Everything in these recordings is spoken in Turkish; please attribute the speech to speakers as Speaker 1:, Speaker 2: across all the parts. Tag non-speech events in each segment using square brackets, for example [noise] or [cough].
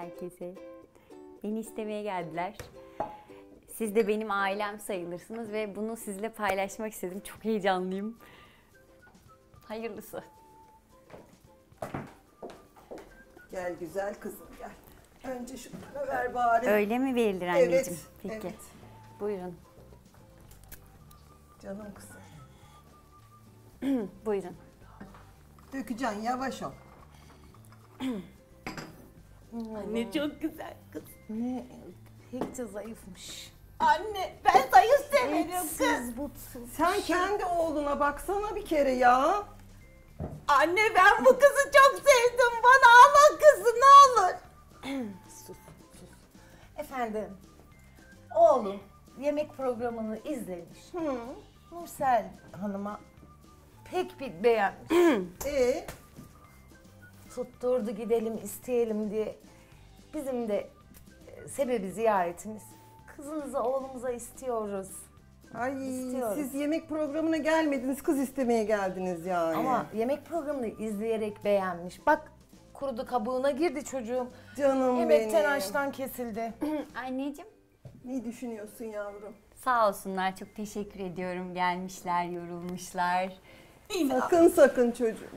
Speaker 1: Herkese. Beni istemeye geldiler. Siz de benim ailem sayılırsınız ve bunu sizinle paylaşmak istedim. Çok heyecanlıyım. Hayırlısı.
Speaker 2: Gel güzel kızım gel. Önce şunları ver bari.
Speaker 1: Öyle mi verilir anneciğim?
Speaker 2: Evet.
Speaker 1: Peki.
Speaker 2: Evet.
Speaker 1: Buyurun.
Speaker 2: Canım kızım. [clears throat]
Speaker 1: Buyurun.
Speaker 2: Dökeceksin yavaş ol.
Speaker 3: Anne çok güzel kız.
Speaker 4: Ne? Pek de zayıfmış.
Speaker 3: Anne ben zayıf severim kız.
Speaker 4: Etsiz, butsuz.
Speaker 2: Sen kendi oğluna baksana bir kere ya.
Speaker 3: Anne ben bu kızı çok sevdim. Bana al o kızı ne olur. [clears throat]
Speaker 4: Sus, sus. Efendim, oğlum yemek programını izlemiş.
Speaker 2: Hı.
Speaker 4: Nursel Hanım'a pek bir beğenmiş. [clears throat]
Speaker 2: E
Speaker 4: Tutturdu gidelim isteyelim diye. Bizim de e, sebebi ziyaretimiz. Kızınızı oğlumuza istiyoruz.
Speaker 2: ay
Speaker 4: İstiyoruz.
Speaker 2: siz yemek programına gelmediniz kız istemeye geldiniz yani.
Speaker 4: Ama yemek programını izleyerek beğenmiş. Bak kurudu kabuğuna girdi çocuğum.
Speaker 2: canım
Speaker 4: Yemekten
Speaker 2: benim.
Speaker 4: açtan kesildi. [clears throat]
Speaker 1: Anneciğim.
Speaker 2: Ne düşünüyorsun yavrum?
Speaker 1: Sağ olsunlar. Çok teşekkür ediyorum. Gelmişler, yorulmuşlar.
Speaker 2: Sakın sakın çocuğum.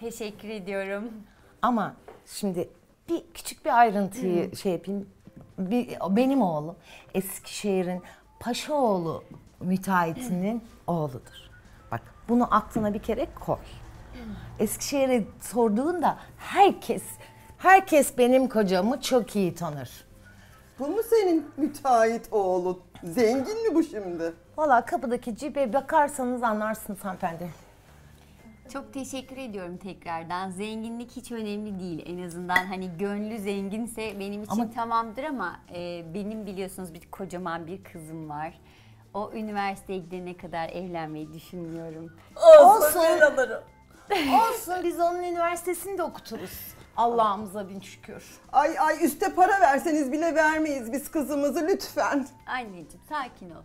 Speaker 1: Teşekkür ediyorum.
Speaker 4: Ama şimdi bir küçük bir ayrıntıyı şey yapayım. Bir, benim oğlum Eskişehir'in Paşaoğlu müteahhitinin oğludur. Bak bunu aklına bir kere koy. Eskişehir'e sorduğunda herkes herkes benim kocamı çok iyi tanır.
Speaker 2: Bu mu senin müteahhit oğlun? Zengin mi bu şimdi?
Speaker 4: Valla kapıdaki cibe bakarsanız anlarsınız hanımefendi.
Speaker 1: Çok teşekkür ediyorum tekrardan. Zenginlik hiç önemli değil. En azından hani gönlü zenginse benim için
Speaker 4: Ama-
Speaker 1: tamamdır ama e, benim biliyorsunuz bir kocaman bir kızım var. O üniversiteye gidene kadar evlenmeyi düşünmüyorum.
Speaker 3: Olsun. Alırım.
Speaker 4: Olsun biz onun üniversitesini de okuturuz. Allah'ımıza bin şükür.
Speaker 2: Ay ay üste para verseniz bile vermeyiz biz kızımızı lütfen.
Speaker 1: Anneciğim sakin ol.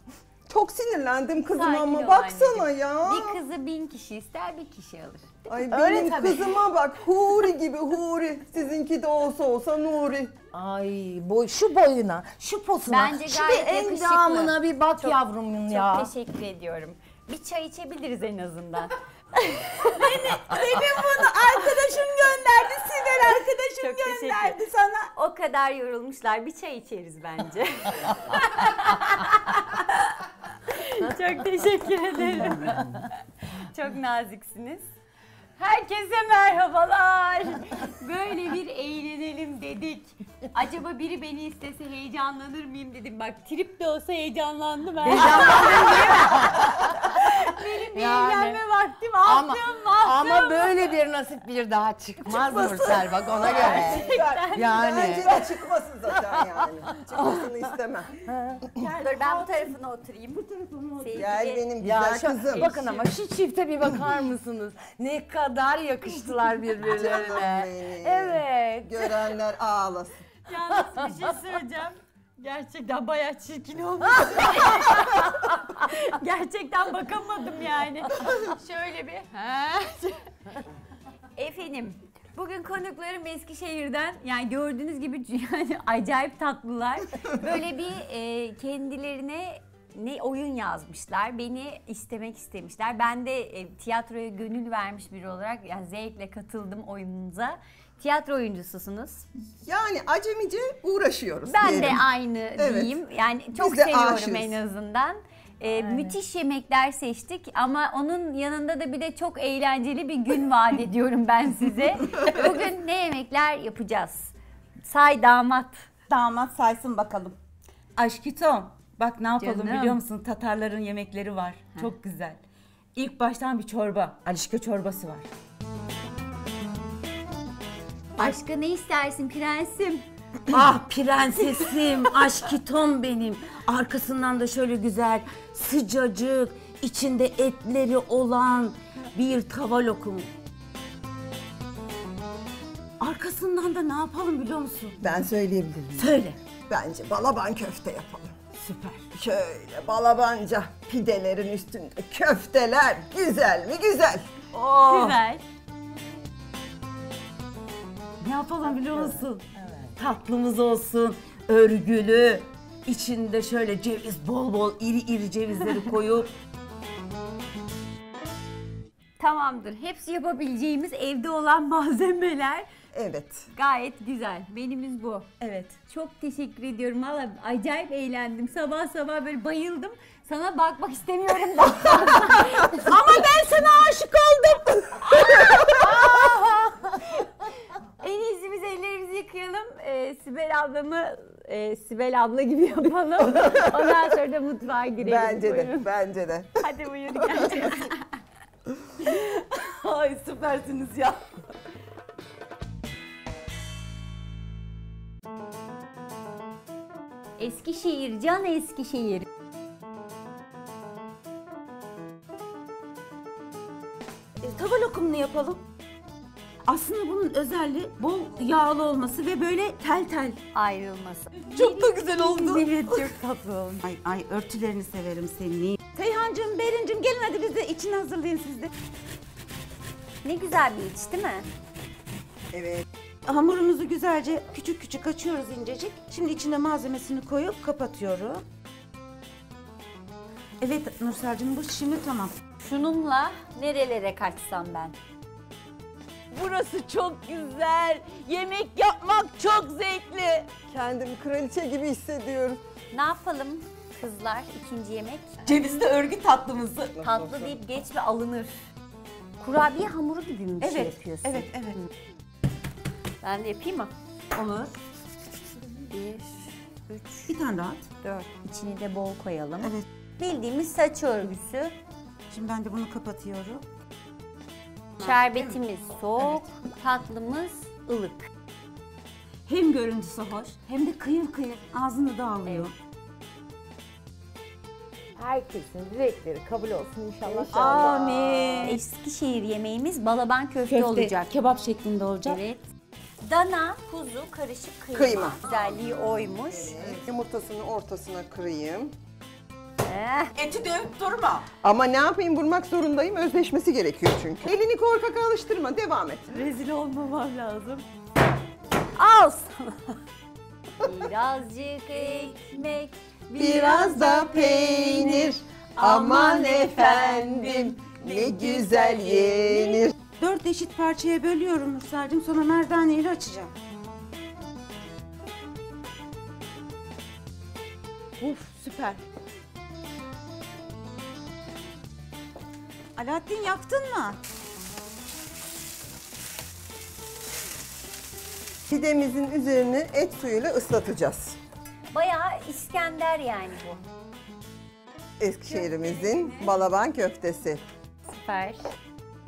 Speaker 2: Çok sinirlendim kızım
Speaker 1: Sakin
Speaker 2: ama
Speaker 1: ol
Speaker 2: baksana
Speaker 1: anneciğim.
Speaker 2: ya.
Speaker 1: Bir kızı bin kişi ister bir kişi alır.
Speaker 2: Ay
Speaker 4: Öyle
Speaker 2: benim
Speaker 4: tabii.
Speaker 2: kızıma bak Huri gibi Huri. Sizinki de olsa olsa Nuri.
Speaker 4: Ay boy şu boyuna, şu posuna,
Speaker 1: Bence
Speaker 4: şu bir
Speaker 1: yakışıklı.
Speaker 4: endamına bir bak
Speaker 1: Çok-
Speaker 4: yavrumun
Speaker 1: Çok
Speaker 4: ya.
Speaker 1: teşekkür ediyorum. Bir çay içebiliriz en azından. [laughs]
Speaker 3: Benim bunu arkadaşım gönderdi. Sibel arkadaşım
Speaker 1: Çok teşekkür
Speaker 3: gönderdi sana.
Speaker 1: O kadar yorulmuşlar. Bir çay içeriz bence. [laughs] Çok teşekkür ederim. Çok naziksiniz. Herkese merhabalar. Böyle bir eğlenelim dedik. Acaba biri beni istese heyecanlanır mıyım dedim. Bak trip de olsa heyecanlandım ben. [laughs] Benim bir
Speaker 4: Yani.
Speaker 1: eğlenme vaktim
Speaker 4: Ama,
Speaker 1: aktım.
Speaker 4: ama böyle bir nasip bir daha çıkmaz Nursel bak ona göre. Yani.
Speaker 2: Bence de çıkmasın zaten yani. Çıkmasını istemem.
Speaker 1: Dur ben bu tarafına oturayım. Bu tarafına oturayım.
Speaker 2: Gel benim
Speaker 4: Ya
Speaker 2: güzel
Speaker 4: şu-
Speaker 2: kızım.
Speaker 4: bakın ama şu çifte bir bakar mısınız? Ne kadar yakıştılar
Speaker 2: Canım
Speaker 4: birbirlerine.
Speaker 2: benim.
Speaker 4: Evet.
Speaker 2: Görenler ağlasın.
Speaker 1: Yalnız bir şey söyleyeceğim. Gerçekten bayağı çirkin [laughs] olmuş. Gerçekten bakamadım yani. Şöyle bir. Ha? Efendim, bugün konuklarım Eskişehir'den. Yani gördüğünüz gibi [laughs] yani acayip tatlılar. Böyle bir e, kendilerine ne oyun yazmışlar. Beni istemek istemişler. Ben de e, tiyatroya gönül vermiş biri olarak yani zevkle katıldım oyununuza. Tiyatro oyuncususunuz.
Speaker 2: Yani acemice uğraşıyoruz
Speaker 1: Ben
Speaker 2: diyelim.
Speaker 1: de aynı
Speaker 2: Evet.
Speaker 1: diyeyim. Yani çok
Speaker 2: Biz
Speaker 1: seviyorum
Speaker 2: aşığız.
Speaker 1: en azından. Ee, müthiş yemekler seçtik ama onun yanında da bir de çok eğlenceli bir gün vaat [laughs] ediyorum ben size. Bugün ne yemekler yapacağız? Say damat.
Speaker 3: Damat saysın bakalım. Aşkitom. Bak ne yapalım
Speaker 1: Canım.
Speaker 3: biliyor musun? Tatarların yemekleri var. Çok güzel. İlk baştan bir çorba. Alişko çorbası var.
Speaker 1: Başka ne istersin prensim?
Speaker 3: Ah prensesim, aşkitom benim. Arkasından da şöyle güzel, sıcacık, içinde etleri olan bir tava lokumu. Arkasından da ne yapalım biliyor musun?
Speaker 2: Ben söyleyebilirim.
Speaker 3: Söyle.
Speaker 2: Bence balaban köfte yapalım.
Speaker 3: Süper.
Speaker 2: Şöyle balabanca pidelerin üstünde köfteler güzel mi güzel.
Speaker 3: Oh.
Speaker 1: Güzel.
Speaker 3: Ne yapalım biliyor musun? tatlımız olsun. Örgülü. içinde şöyle ceviz bol bol iri iri cevizleri [laughs] koyup
Speaker 1: Tamamdır. Hepsi yapabileceğimiz evde olan [laughs] malzemeler.
Speaker 2: Evet.
Speaker 1: Gayet güzel. Menümüz bu.
Speaker 3: evet.
Speaker 1: Çok teşekkür ediyorum. Valla acayip eğlendim. Sabah sabah böyle bayıldım. Sana bakmak istemiyorum da. [laughs] Ama ben sana aşık oldum. en iyisi biz ellerimizi yıkayalım. Ee, Sibel ablamı e, Sibel abla gibi [laughs] yapalım. Ondan sonra da mutfağa girelim.
Speaker 2: Bence de,
Speaker 1: Buyurun.
Speaker 2: bence de.
Speaker 1: Hadi buyur gel. [laughs]
Speaker 3: Ay süpersiniz ya.
Speaker 1: Eskişehir, can Eskişehir.
Speaker 3: E, tava lokumunu yapalım. Aslında bunun özelliği bol yağlı olması ve böyle tel tel.
Speaker 1: Ayrılması.
Speaker 3: Çok da güzel oldu.
Speaker 1: Evet çok tatlı olmuş.
Speaker 3: Ay ay örtülerini severim senin. Seyhancığım, Berincim gelin hadi biz de içini hazırlayın siz de.
Speaker 1: Ne güzel bir iç değil mi?
Speaker 2: Evet.
Speaker 3: Hamurumuzu güzelce küçük küçük açıyoruz incecik. Şimdi içine malzemesini koyup kapatıyorum. Evet Nursel'cim bu şimdi tamam.
Speaker 1: Şununla nerelere kaçsam ben?
Speaker 3: Burası çok güzel. Yemek yapmak çok zevkli.
Speaker 2: Kendimi kraliçe gibi hissediyorum.
Speaker 1: Ne yapalım kızlar ikinci yemek?
Speaker 3: Cevizli örgü tatlımızı.
Speaker 1: Tatlı deyip geçme alınır. Kurabiye hamuru gibi mi bir şey
Speaker 3: Evet,
Speaker 1: yapıyorsun?
Speaker 3: evet, evet.
Speaker 1: Ben de yapayım mı?
Speaker 3: Olur.
Speaker 1: Bir, üç,
Speaker 3: Bir tane daha at.
Speaker 1: dört. İçini de bol koyalım.
Speaker 3: Evet.
Speaker 1: Bildiğimiz saç örgüsü.
Speaker 3: Şimdi ben de bunu kapatıyorum.
Speaker 1: Şerbetimiz soğuk, tatlımız ılık.
Speaker 3: Hem görüntüsü hoş hem de kıyır kıyır ağzını dağılıyor.
Speaker 4: Herkesin dilekleri kabul olsun inşallah.
Speaker 3: Amin.
Speaker 1: Eskişehir yemeğimiz balaban köfte, olacak.
Speaker 3: kebap şeklinde olacak.
Speaker 1: Evet. Dana, kuzu, karışık kıyma.
Speaker 2: Kıyma.
Speaker 1: Güzelliği oymuş.
Speaker 2: Yumurtasını ortasına kırayım.
Speaker 1: Eh,
Speaker 3: Eti dövüp durma.
Speaker 2: Ama ne yapayım vurmak zorundayım. Özleşmesi gerekiyor çünkü. Elini korkak alıştırma. Devam et.
Speaker 1: rezil olmamam lazım. Al sana. Birazcık ekmek,
Speaker 2: Biraz da peynir. Aman efendim ne güzel yenir.
Speaker 3: Dört eşit parçaya bölüyorum Nursel'cim sonra merdaneyle açacağım. Uf süper. Alaaddin yaptın mı?
Speaker 2: Pidemizin üzerini et suyuyla ıslatacağız.
Speaker 1: Bayağı İskender yani bu.
Speaker 2: Eskişehir'imizin balaban köftesi.
Speaker 1: Süper.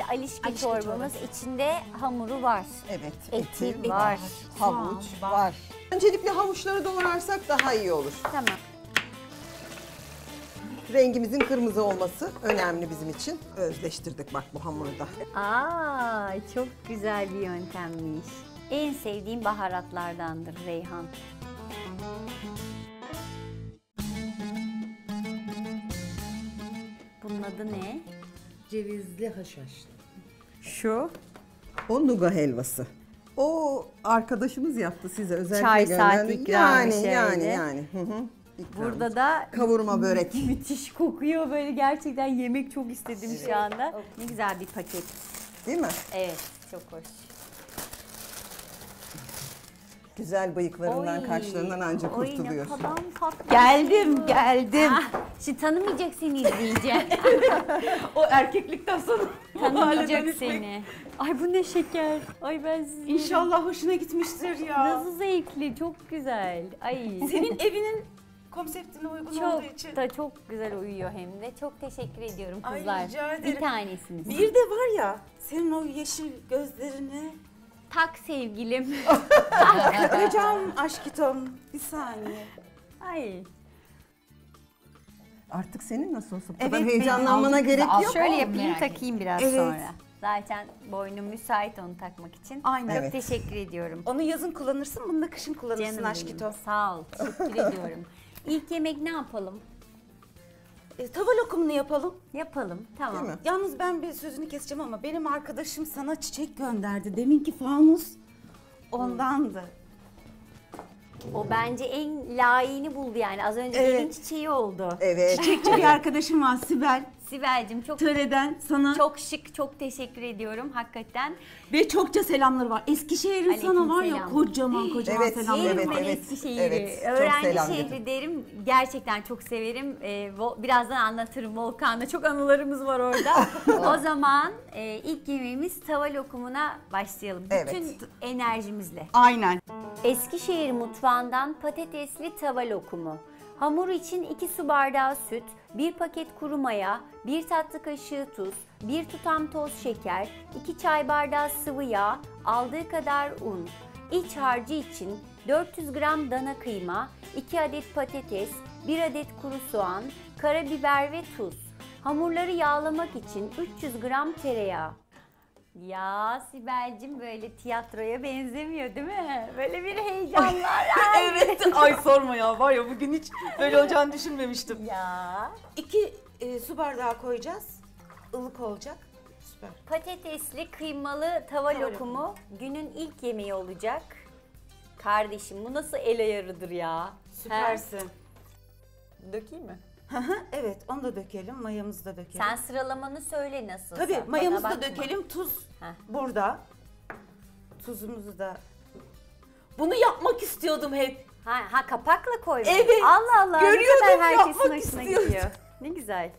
Speaker 1: Alişke
Speaker 3: Alişke
Speaker 1: çorbamız içinde hamuru var.
Speaker 2: Evet,
Speaker 1: Eti
Speaker 2: eti
Speaker 1: var.
Speaker 2: havuç var. Öncelikle havuçları doğrarsak daha iyi olur.
Speaker 1: Tamam.
Speaker 2: Rengimizin kırmızı olması önemli bizim için. Özleştirdik bak bu hamuru da.
Speaker 1: Aa, çok güzel bir yöntemmiş. En sevdiğim baharatlardandır reyhan. Bunun adı ne?
Speaker 4: Cevizli haşhaşlı.
Speaker 1: Şu.
Speaker 2: O nuga helvası. O arkadaşımız yaptı size özellikle
Speaker 1: Çay
Speaker 2: gönderdi.
Speaker 1: saati ikramı
Speaker 2: Yani
Speaker 1: şeydi.
Speaker 2: yani yani. Hı hı. İkram.
Speaker 1: Burada da
Speaker 2: kavurma börek. [laughs]
Speaker 1: müthiş kokuyor böyle gerçekten yemek çok istedim şu anda. Ne güzel bir paket.
Speaker 2: Değil mi?
Speaker 1: Evet, çok hoş.
Speaker 2: Güzel bıyıklarından,
Speaker 1: Oy,
Speaker 2: kaşlarından ancak
Speaker 1: oy,
Speaker 2: kurtuluyor.
Speaker 1: ne kadar tatlı.
Speaker 3: Geldim geldim.
Speaker 1: Ah, şimdi tanımayacak seni izleyecek. [laughs]
Speaker 3: O erkeklikten sonra
Speaker 1: tanımayacak seni. Ay bu ne şeker. Ay ben sizi.
Speaker 3: İnşallah hoşuna gitmiştir ya.
Speaker 1: Nasıl zevkli, çok güzel. Ay.
Speaker 3: Senin evinin konseptine uygun olduğu için.
Speaker 1: çok da çok güzel uyuyor hem de. Çok teşekkür ediyorum
Speaker 3: Ay,
Speaker 1: kızlar.
Speaker 3: rica ederim.
Speaker 1: Bir tanesiniz.
Speaker 3: Bir de var ya senin o yeşil gözlerini
Speaker 1: Tak sevgilim. [laughs]
Speaker 3: Hocam aşkitom bir saniye.
Speaker 1: Ay.
Speaker 2: Artık senin nasıl olsa bu
Speaker 3: Evet,
Speaker 2: kadar
Speaker 3: benim
Speaker 2: heyecanlanmana gerek yok.
Speaker 1: Şöyle yapayım takayım biraz
Speaker 3: Evet.
Speaker 1: sonra. Zaten boynum müsait onu takmak için.
Speaker 3: Aynen.
Speaker 1: Çok
Speaker 2: Evet.
Speaker 1: teşekkür ediyorum.
Speaker 3: Onu yazın kullanırsın, bunu da kışın kullanırsın
Speaker 1: Canım
Speaker 3: aşkito.
Speaker 1: benim. Sağ ol. Teşekkür [laughs] ediyorum. İlk yemek ne yapalım?
Speaker 3: E, tava lokumunu yapalım.
Speaker 1: Yapalım. Tamam.
Speaker 2: Değil mi?
Speaker 3: Yalnız ben bir sözünü keseceğim ama benim arkadaşım sana çiçek gönderdi. Deminki fanus ondandı.
Speaker 1: O bence en layığını buldu yani. Az önce
Speaker 3: Evet.
Speaker 1: gelin çiçeği oldu.
Speaker 2: Evet.
Speaker 3: Çiçekçi bir arkadaşım var Sibel.
Speaker 1: Sibel'cim çok
Speaker 3: Töre'den sana
Speaker 1: çok şık, çok teşekkür ediyorum hakikaten.
Speaker 3: ve çokça selamları var. Eskişehir'in sana var ya kocaman [laughs] kocaman
Speaker 2: Evet,
Speaker 3: selamları
Speaker 2: evet,
Speaker 3: var.
Speaker 2: evet.
Speaker 1: Eskişehir'i.
Speaker 2: Evet, çok
Speaker 1: Öğrenci
Speaker 2: selam
Speaker 1: şehri
Speaker 2: dedim.
Speaker 1: derim. Gerçekten çok severim. Ee, birazdan anlatırım Volkan'da. Çok anılarımız var orada. [laughs] o zaman e, ilk yemeğimiz tava lokumuna başlayalım.
Speaker 2: Evet.
Speaker 1: Bütün enerjimizle.
Speaker 3: Aynen.
Speaker 1: Eskişehir mutfağından patatesli tava lokumu. Hamur için 2 su bardağı süt, 1 paket kuru maya, 1 tatlı kaşığı tuz, 1 tutam toz şeker, 2 çay bardağı sıvı yağ, aldığı kadar un. İç harcı için 400 gram dana kıyma, 2 adet patates, 1 adet kuru soğan, karabiber ve tuz. Hamurları yağlamak için 300 gram tereyağı. Ya Sibel'cim böyle tiyatroya benzemiyor değil mi? Böyle bir heyecan [laughs] var.
Speaker 3: Evet. Ay sorma ya var ya bugün hiç böyle olacağını düşünmemiştim.
Speaker 1: Ya.
Speaker 3: İki e, su bardağı koyacağız. Ilık olacak. Süper.
Speaker 1: Patatesli kıymalı tava lokumu günün ilk yemeği olacak. Kardeşim bu nasıl el ayarıdır ya?
Speaker 3: Süpersin.
Speaker 1: Dökeyim mi?
Speaker 3: Evet onu da dökelim. Mayamızı da dökelim.
Speaker 1: Sen sıralamanı söyle nasıl?
Speaker 3: Tabii mayamızı da dökelim. Tuz
Speaker 1: Heh.
Speaker 3: burada. Tuzumuzu da. Bunu yapmak istiyordum hep.
Speaker 1: Ha, ha kapakla koy.
Speaker 3: Evet,
Speaker 1: Allah Allah.
Speaker 3: görüyordum,
Speaker 1: ne kadar herkesin
Speaker 3: yapmak
Speaker 1: hoşuna
Speaker 3: istiyordum.
Speaker 1: gidiyor. Ne güzel.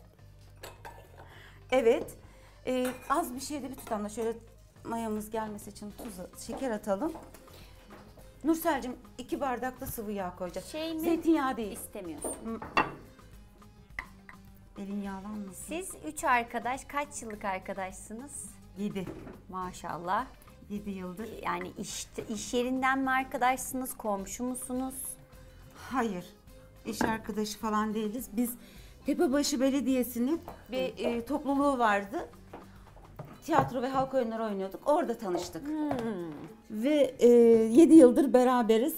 Speaker 3: Evet. Ee, az bir şey de bir tutamda şöyle mayamız gelmesi için tuz, şeker atalım. Nursel'cim iki bardak da sıvı yağ koyacağız.
Speaker 1: Şey mi?
Speaker 3: Zeytinyağı değil.
Speaker 1: İstemiyorsun.
Speaker 3: Elin yağlanmasın.
Speaker 1: Siz üç arkadaş kaç yıllık arkadaşsınız?
Speaker 3: Yedi.
Speaker 1: Maşallah.
Speaker 3: Yedi yıldır.
Speaker 1: Yani iş, iş yerinden mi arkadaşsınız, komşu musunuz?
Speaker 3: Hayır. İş arkadaşı falan değiliz. Biz Tepebaşı Belediyesi'nin bir e, topluluğu vardı. Tiyatro ve halk oyunları oynuyorduk. Orada tanıştık. Ve e, 7 yıldır beraberiz.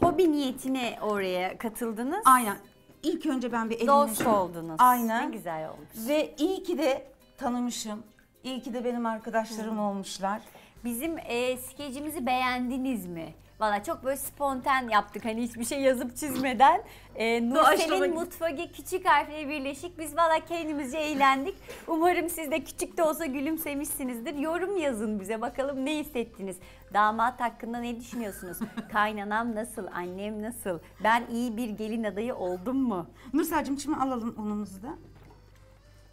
Speaker 1: Hobi niyetine oraya katıldınız.
Speaker 3: Aynen. İlk önce ben bir elimle...
Speaker 1: Dost oldunuz.
Speaker 3: Aynen.
Speaker 1: Ne güzel olmuş.
Speaker 3: Ve iyi ki de tanımışım. İyi ki de benim arkadaşlarım olmuşlar.
Speaker 1: Bizim e, skecimizi beğendiniz mi? Valla çok böyle spontan yaptık hani hiçbir şey yazıp çizmeden. E,
Speaker 3: Doğaçlama
Speaker 1: Nursel'in mutfağı küçük harfle birleşik. Biz valla kendimizce eğlendik. Umarım siz de küçük de olsa gülümsemişsinizdir. Yorum yazın bize bakalım ne hissettiniz? Damat hakkında ne düşünüyorsunuz? [laughs] Kaynanam nasıl? Annem nasıl? Ben iyi bir gelin adayı oldum mu?
Speaker 3: Nursel'cim şimdi alalım unumuzu da.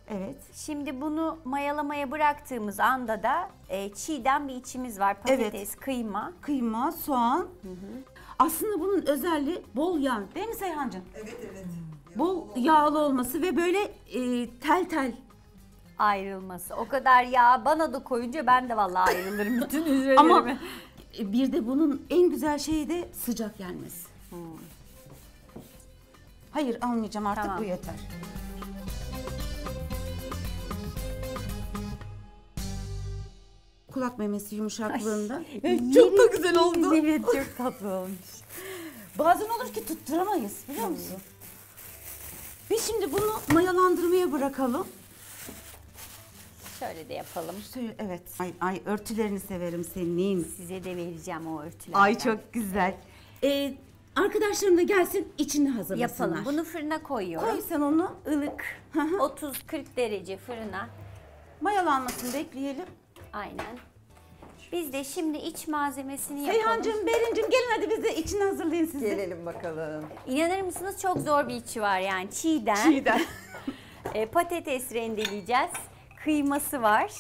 Speaker 3: Evet.
Speaker 1: Şimdi bunu mayalamaya bıraktığımız anda da e, çiğden bir içimiz var. Patates, kıyma.
Speaker 3: Kıyma, soğan. Aslında bunun özelliği bol yağ. Değil mi Seyhancığım?
Speaker 2: Evet evet.
Speaker 3: Bol yağlı olması ve böyle e, tel tel.
Speaker 1: ayrılması. O kadar yağ bana da koyunca ben de vallahi ayrılırım bütün [laughs] hücrelerime.
Speaker 3: Ama e, bir de bunun en güzel şeyi de sıcak gelmesi. Hayır almayacağım artık
Speaker 1: Tamam.
Speaker 3: bu yeter. Kulak memesi yumuşaklığında.
Speaker 1: çok da güzel oldu. Evet çok tatlı olmuş.
Speaker 3: Bazen olur ki tutturamayız biliyor musun? Biz şimdi bunu mayalandırmaya bırakalım.
Speaker 1: Şöyle de yapalım.
Speaker 3: Şöyle, evet. Ay, ay örtülerini severim senin.
Speaker 1: Size de vereceğim o örtülerden.
Speaker 3: Ay çok güzel. Ee, arkadaşlarım da gelsin içini hazırlasınlar.
Speaker 1: Yapalım. Bunu fırına koyuyorum.
Speaker 3: Koy sen onu.
Speaker 1: Ilık. 30-40 derece fırına.
Speaker 3: Mayalanmasını bekleyelim.
Speaker 1: Aynen. Biz de şimdi iç malzemesini yapalım.
Speaker 3: Seyhancığım, Berincim gelin hadi biz de içini hazırlayın siz de.
Speaker 2: Gelelim bakalım.
Speaker 1: İnanır mısınız çok zor bir içi var yani çiğden.
Speaker 3: Çiğdem. [laughs]
Speaker 1: E, patates rendeleyeceğiz. Kıyması var.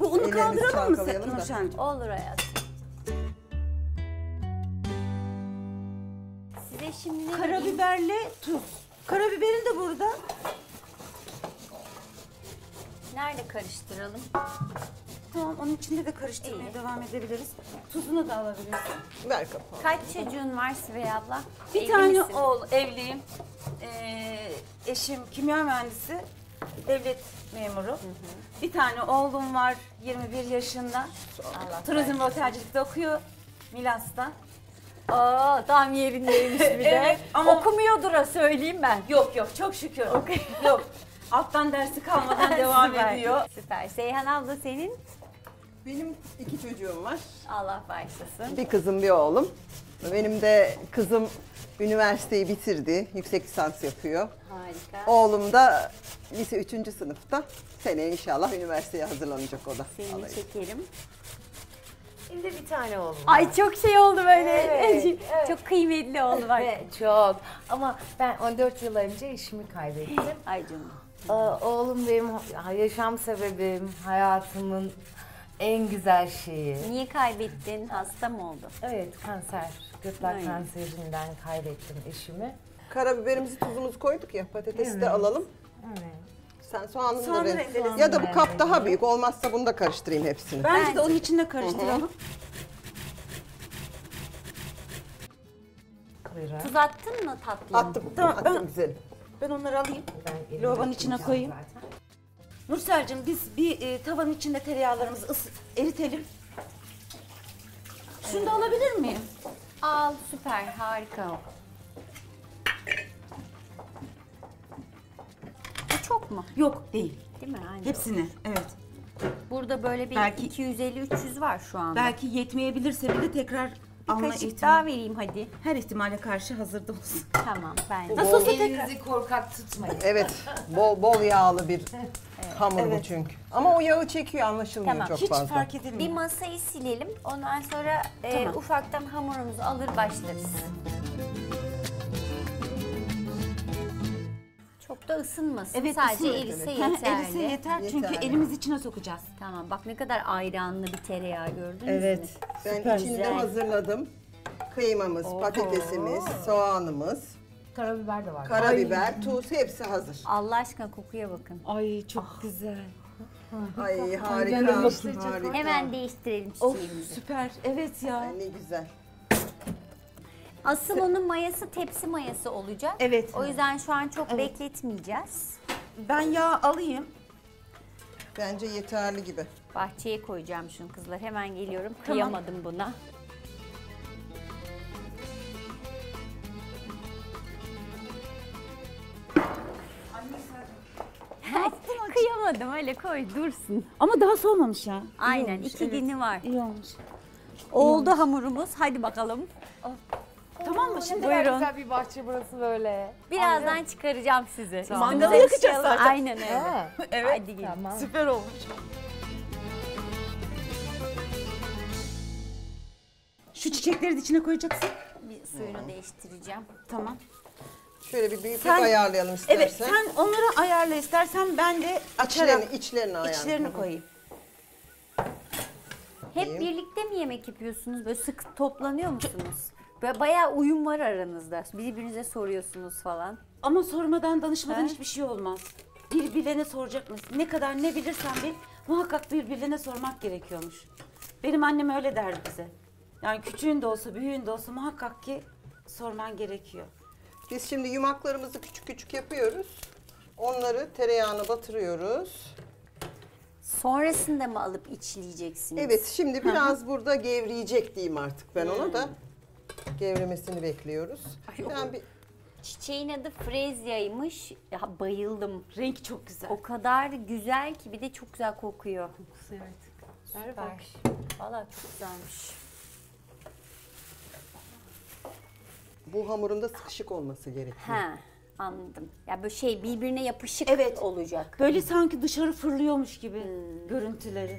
Speaker 3: Bu unu
Speaker 2: Ellerimizi
Speaker 3: kaldıralım mı
Speaker 2: çalkalayalım da.
Speaker 3: Nurşen'cim?
Speaker 1: Olur hayatım. Size şimdi ne vereyim?
Speaker 3: Karabiberle tuz. Karabiberin de burada.
Speaker 1: Nerede karıştıralım?
Speaker 3: Tamam onun içinde de karıştırmaya
Speaker 1: İyi.
Speaker 3: devam edebiliriz. Tuzunu da alabilirsin.
Speaker 2: Ver kapağı.
Speaker 1: Kaç çocuğun var Sibel abla?
Speaker 3: Bir
Speaker 1: Evli
Speaker 3: tane
Speaker 1: misin?
Speaker 3: oğul evliyim. Ee, eşim kimya mühendisi. Devlet memuru. Bir tane oğlum var 21 yaşında.
Speaker 1: Allah
Speaker 3: Turizm ve otelcilikte okuyor. Milas'ta.
Speaker 1: Aa, tam yerindeymiş bir de. [laughs]
Speaker 3: Evet, ama-
Speaker 1: Okumuyordur ha söyleyeyim ben.
Speaker 3: Yok yok çok şükür. yok. Alttan dersi kalmadan [laughs] devam
Speaker 1: Süper,
Speaker 3: ediyor.
Speaker 1: Süper. Seyhan abla senin?
Speaker 2: Benim iki çocuğum var.
Speaker 1: Allah bağışlasın.
Speaker 2: Bir kızım bir oğlum. Benim de kızım üniversiteyi bitirdi. Yüksek lisans yapıyor.
Speaker 1: Harika.
Speaker 2: Oğlum da lise 3. sınıfta. Seneye inşallah üniversiteye hazırlanacak o da.
Speaker 1: Seni
Speaker 2: Alayım.
Speaker 1: çekelim.
Speaker 4: De bir tane oğlum var.
Speaker 1: Ay çok şey oldu böyle.
Speaker 4: Evet, [laughs] evet.
Speaker 1: Çok kıymetli oldu bak.
Speaker 4: Ve çok. Ama ben 14 yıl önce eşimi kaybettim.
Speaker 1: Ay canım.
Speaker 4: Aa, Oğlum benim yaşam sebebim, hayatımın en güzel şeyi.
Speaker 1: Niye kaybettin? Hasta mı oldu?
Speaker 4: Evet, kanser. Gırtlak kanserinden kaybettim eşimi.
Speaker 2: Karabiberimizi tuzumuzu koyduk ya patatesi de
Speaker 4: Evet.
Speaker 2: alalım.
Speaker 4: Evet.
Speaker 2: Sen soğanını
Speaker 3: Soğanı
Speaker 2: da ver. Ya da bu kap daha büyük olmazsa bunu da karıştırayım hepsini.
Speaker 3: Bence de onun içinde karıştıralım.
Speaker 4: Buyurun.
Speaker 1: Tuz attın mı tatlım?
Speaker 2: Attım,
Speaker 3: Tamam,
Speaker 2: attım
Speaker 3: ben-
Speaker 2: güzelim.
Speaker 3: Ben onları alayım.
Speaker 4: Ben elimi
Speaker 3: Lavabonun içine koyayım.
Speaker 4: zaten.
Speaker 3: Nursel'cim biz bir e, tavanın içinde tereyağlarımızı ısı- eritelim. Şunu da alabilir miyim?
Speaker 1: Al süper harika o. Bu çok mu?
Speaker 3: Yok değil.
Speaker 1: Değil mi? Aynen.
Speaker 3: Hepsini. Evet.
Speaker 1: Burada böyle bir
Speaker 3: Belki-
Speaker 1: 250-300 var şu anda.
Speaker 3: Belki yetmeyebilirse bile tekrar
Speaker 1: bir
Speaker 3: alma
Speaker 1: kaşık
Speaker 3: ihtimali.
Speaker 1: daha vereyim hadi.
Speaker 3: Her ihtimale karşı hazırda olsun.
Speaker 1: Tamam ben.
Speaker 2: Nasıl olsa
Speaker 4: Elinizi korkak tutmayın.
Speaker 2: Evet, bol bol yağlı bir hamur bu
Speaker 3: Evet.
Speaker 2: çünkü. Ama o yağı çekiyor anlaşılmıyor
Speaker 1: Tamam.
Speaker 2: çok
Speaker 3: Hiç
Speaker 2: fazla.
Speaker 3: fark
Speaker 1: Bir
Speaker 3: edilmiyor.
Speaker 1: masayı silelim. Ondan sonra e,
Speaker 3: Tamam.
Speaker 1: ufaktan hamurumuzu alır başlarız. Çok da ısınmasın.
Speaker 3: Evet,
Speaker 1: Sadece
Speaker 3: ısınır.
Speaker 1: erise [laughs]
Speaker 3: Evet.
Speaker 1: yeterli.
Speaker 3: Erise yeter çünkü
Speaker 2: Yeterli.
Speaker 3: elimiz içine sokacağız.
Speaker 1: Tamam bak ne kadar ayranlı bir tereyağı gördünüz mü?
Speaker 3: Evet.
Speaker 2: Ben
Speaker 3: Süper.
Speaker 2: içini de
Speaker 1: Güzel.
Speaker 2: hazırladım. Kıymamız, patatesimiz, soğanımız,
Speaker 4: Karabiber de var.
Speaker 2: karabiber, tuz hepsi hazır.
Speaker 1: Allah aşkına kokuya bakın.
Speaker 3: Ay çok güzel.
Speaker 2: Ay harika, harika.
Speaker 1: Hemen değiştirelim
Speaker 3: Of
Speaker 1: çiçeğimizi.
Speaker 3: süper. Evet ya.
Speaker 2: Ay, ne güzel.
Speaker 1: Asıl onun mayası tepsi mayası olacak.
Speaker 3: Evet.
Speaker 1: O yüzden şu an çok
Speaker 3: Evet.
Speaker 1: bekletmeyeceğiz.
Speaker 3: Ben yağ alayım.
Speaker 2: Bence yeterli gibi.
Speaker 1: Bahçeye koyacağım şunu kızlar. Hemen geliyorum.
Speaker 3: Tamam.
Speaker 1: Kıyamadım buna. Öyle koy dursun.
Speaker 3: Ama daha soğumamış ya. İyi
Speaker 1: Aynen
Speaker 3: olmuş,
Speaker 1: iki
Speaker 3: evet.
Speaker 1: günü var.
Speaker 3: İyi olmuş.
Speaker 1: Oldu hamurumuz. Hadi bakalım.
Speaker 3: Tamam mı şimdi?
Speaker 1: Buyurun.
Speaker 4: güzel bir bahçe burası böyle.
Speaker 1: Birazdan çıkaracağım sizi.
Speaker 3: Mangalı
Speaker 1: Üstünüze
Speaker 3: yakacağız zaten.
Speaker 1: Aynen öyle.
Speaker 4: Ha, [laughs]
Speaker 3: Evet.
Speaker 1: Hadi gelin.
Speaker 4: tamam.
Speaker 3: Süper olmuş. Şu çiçekleri de içine koyacaksın.
Speaker 1: Bir suyunu değiştireceğim.
Speaker 3: Tamam.
Speaker 2: Şöyle bir büyüklük
Speaker 3: Sen-
Speaker 2: ayarlayalım istersen.
Speaker 3: Evet sen onları ayarla istersen ben de açarak
Speaker 2: İçlerini, içlerini ayarlayalım.
Speaker 3: içlerini koyayım.
Speaker 1: Hep birlikte mi yemek yapıyorsunuz? Böyle sık toplanıyor musunuz? Böyle bayağı uyum var aranızda. Birbirinize soruyorsunuz falan.
Speaker 3: Ama sormadan danışmadan
Speaker 1: Ha?
Speaker 3: hiçbir şey olmaz. Birbirlerine soracak mısın? Ne kadar ne bilirsen bil muhakkak birbirlerine sormak gerekiyormuş. Benim annem öyle derdi bize. Yani küçüğün de olsa büyüğün de olsa muhakkak ki sorman gerekiyor.
Speaker 2: Biz şimdi yumaklarımızı küçük küçük yapıyoruz. Onları tereyağına batırıyoruz.
Speaker 1: Sonrasında mı alıp içleyeceksiniz?
Speaker 2: Evet şimdi biraz burada gevreyecek diyeyim artık ben ona da. Gevremesini bekliyoruz.
Speaker 1: Ay, o-
Speaker 2: Ben bir
Speaker 1: Çiçeğin adı frezyaymış. Ya bayıldım.
Speaker 3: Renk çok güzel.
Speaker 1: O kadar güzel ki bir de çok güzel kokuyor.
Speaker 4: Evet.
Speaker 1: Süper. Valla çok güzelmiş.
Speaker 2: Bu hamurun da sıkışık olması gerekiyor.
Speaker 1: Ha anladım. Ya böyle şey birbirine yapışık
Speaker 3: Evet.
Speaker 1: olacak.
Speaker 3: Böyle sanki dışarı fırlıyormuş gibi görüntüleri.